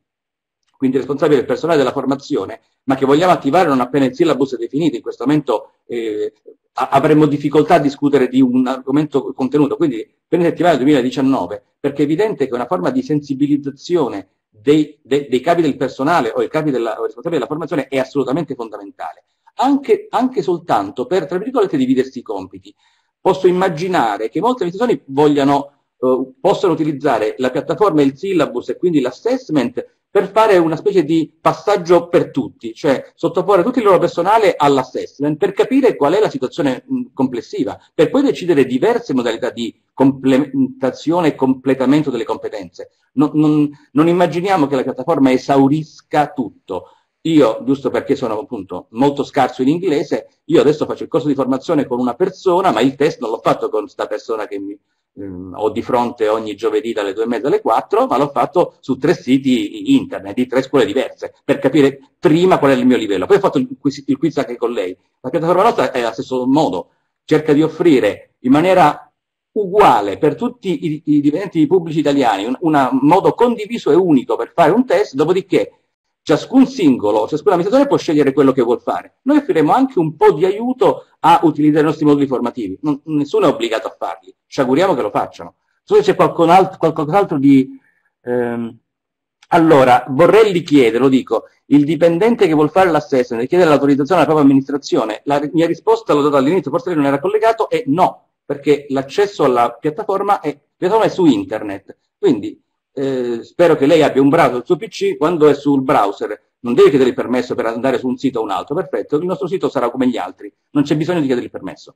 quindi responsabili del personale della formazione, ma che vogliamo attivare non appena il syllabus è definito. In questo momento eh, avremmo difficoltà a discutere di un argomento contenuto, quindi per nel 2019, perché è evidente che una forma di sensibilizzazione dei, dei, dei capi del personale o dei capi della, responsabili della formazione è assolutamente fondamentale. Anche, anche soltanto per, tra virgolette, dividersi i compiti. Posso immaginare che molte amministrazioni vogliano, eh, possano utilizzare la piattaforma il syllabus e quindi l'assessment per fare una specie di passaggio per tutti, cioè sottoporre tutto il loro personale all'assessment per capire qual è la situazione complessiva, per poi decidere diverse modalità di complementazione e completamento delle competenze. Non, non, non immaginiamo che la piattaforma esaurisca tutto. Io, giusto perché sono appunto molto scarso in inglese, io adesso faccio il corso di formazione con una persona, ma il test non l'ho fatto con questa persona che mi, ehm, ho di fronte ogni giovedì dalle due e mezza alle quattro, ma l'ho fatto su tre siti internet di tre scuole diverse per capire prima qual è il mio livello. Poi ho fatto il quiz, il quiz anche con lei. La piattaforma nostra è allo stesso modo, cerca di offrire in maniera uguale per tutti i, i dipendenti pubblici italiani un, un modo condiviso e unico per fare un test, dopodiché ciascun singolo, ciascun amministratore può scegliere quello che vuol fare. Noi offriremo anche un po' di aiuto a utilizzare i nostri moduli formativi, non, nessuno è obbligato a farli, ci auguriamo che lo facciano. Non so se c'è qualcos'altro, qualcos'altro di... Ehm... Allora, Borrelli chiede, lo dico, il dipendente che vuol fare l'assessment chiede l'autorizzazione alla propria amministrazione, la mia risposta l'ho data all'inizio, forse lei non era collegato, è no. perché l'accesso alla piattaforma è, piattaforma è su internet, quindi eh, spero che lei abbia un browser sul suo PC, quando è sul browser non deve chiedere il permesso per andare su un sito o un altro, perfetto, il nostro sito sarà come gli altri, non c'è bisogno di chiedere il permesso.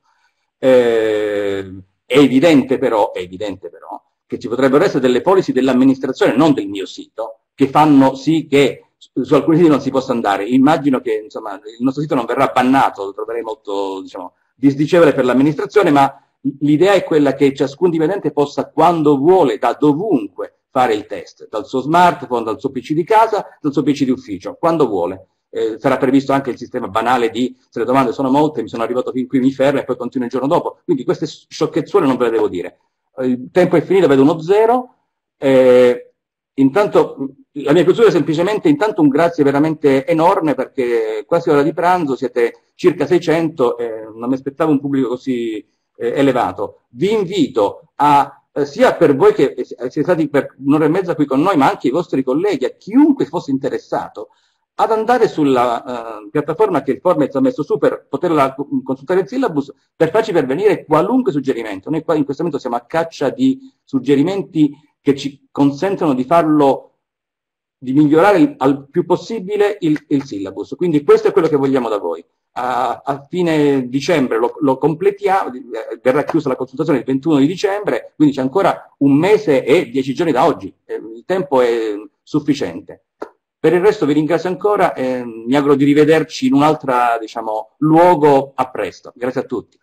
Eh, è evidente però, è evidente però che ci potrebbero essere delle policy dell'amministrazione, non del mio sito, che fanno sì che su alcuni siti non si possa andare. Immagino che insomma, il nostro sito non verrà bannato, lo troverei molto diciamo, disdicevole per l'amministrazione, ma l'idea è quella che ciascun dipendente possa, quando vuole, da dovunque, fare il test, dal suo smartphone, dal suo PC di casa, dal suo PC di ufficio, quando vuole. Eh, sarà previsto anche il sistema banale di se le domande sono molte, mi sono arrivato fin qui, mi fermo e poi continuo il giorno dopo. Quindi queste sciocchezzuole non ve le devo dire. Il tempo è finito, vedo uno zero. Eh, intanto la mia chiusura è semplicemente intanto un grazie veramente enorme perché quasi ora di pranzo siete circa 600 e non mi aspettavo un pubblico così eh, elevato. Vi invito a eh, sia per voi che siete stati per un'ora e mezza qui con noi, ma anche i vostri colleghi, a chiunque fosse interessato, ad andare sulla uh, piattaforma che il Formez ha messo su per poterla consultare il syllabus, per farci pervenire qualunque suggerimento. Noi qua in questo momento siamo a caccia di suggerimenti che ci consentono di farlo di migliorare al più possibile il, il syllabus. Quindi questo è quello che vogliamo da voi a, a fine dicembre lo, lo, completiamo, eh, verrà chiusa la consultazione il 21 di dicembre, quindi c'è ancora un mese e dieci giorni da oggi, eh, il tempo è sufficiente. Per il resto vi ringrazio ancora e mi auguro di rivederci in un altro diciamo, luogo a presto. Grazie a tutti.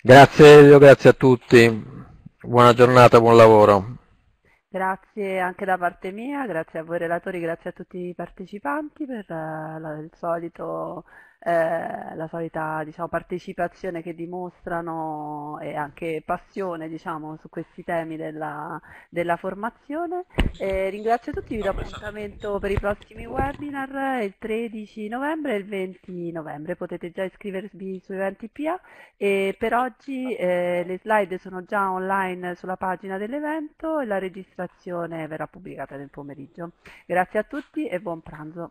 Grazie Elio, grazie a tutti. Buona giornata, buon lavoro. Grazie anche da parte mia, grazie a voi relatori, grazie a tutti i partecipanti per uh, la, il solito eh, la solita diciamo, partecipazione che dimostrano e anche passione diciamo, su questi temi della, della formazione. Eh, ringrazio tutti, vi do appuntamento per i prossimi webinar il 13 novembre e il 20 novembre, potete già iscrivervi su Eventi PA e per oggi eh, le slide sono già online sulla pagina dell'evento e la registrazione verrà pubblicata nel pomeriggio. Grazie a tutti e buon pranzo.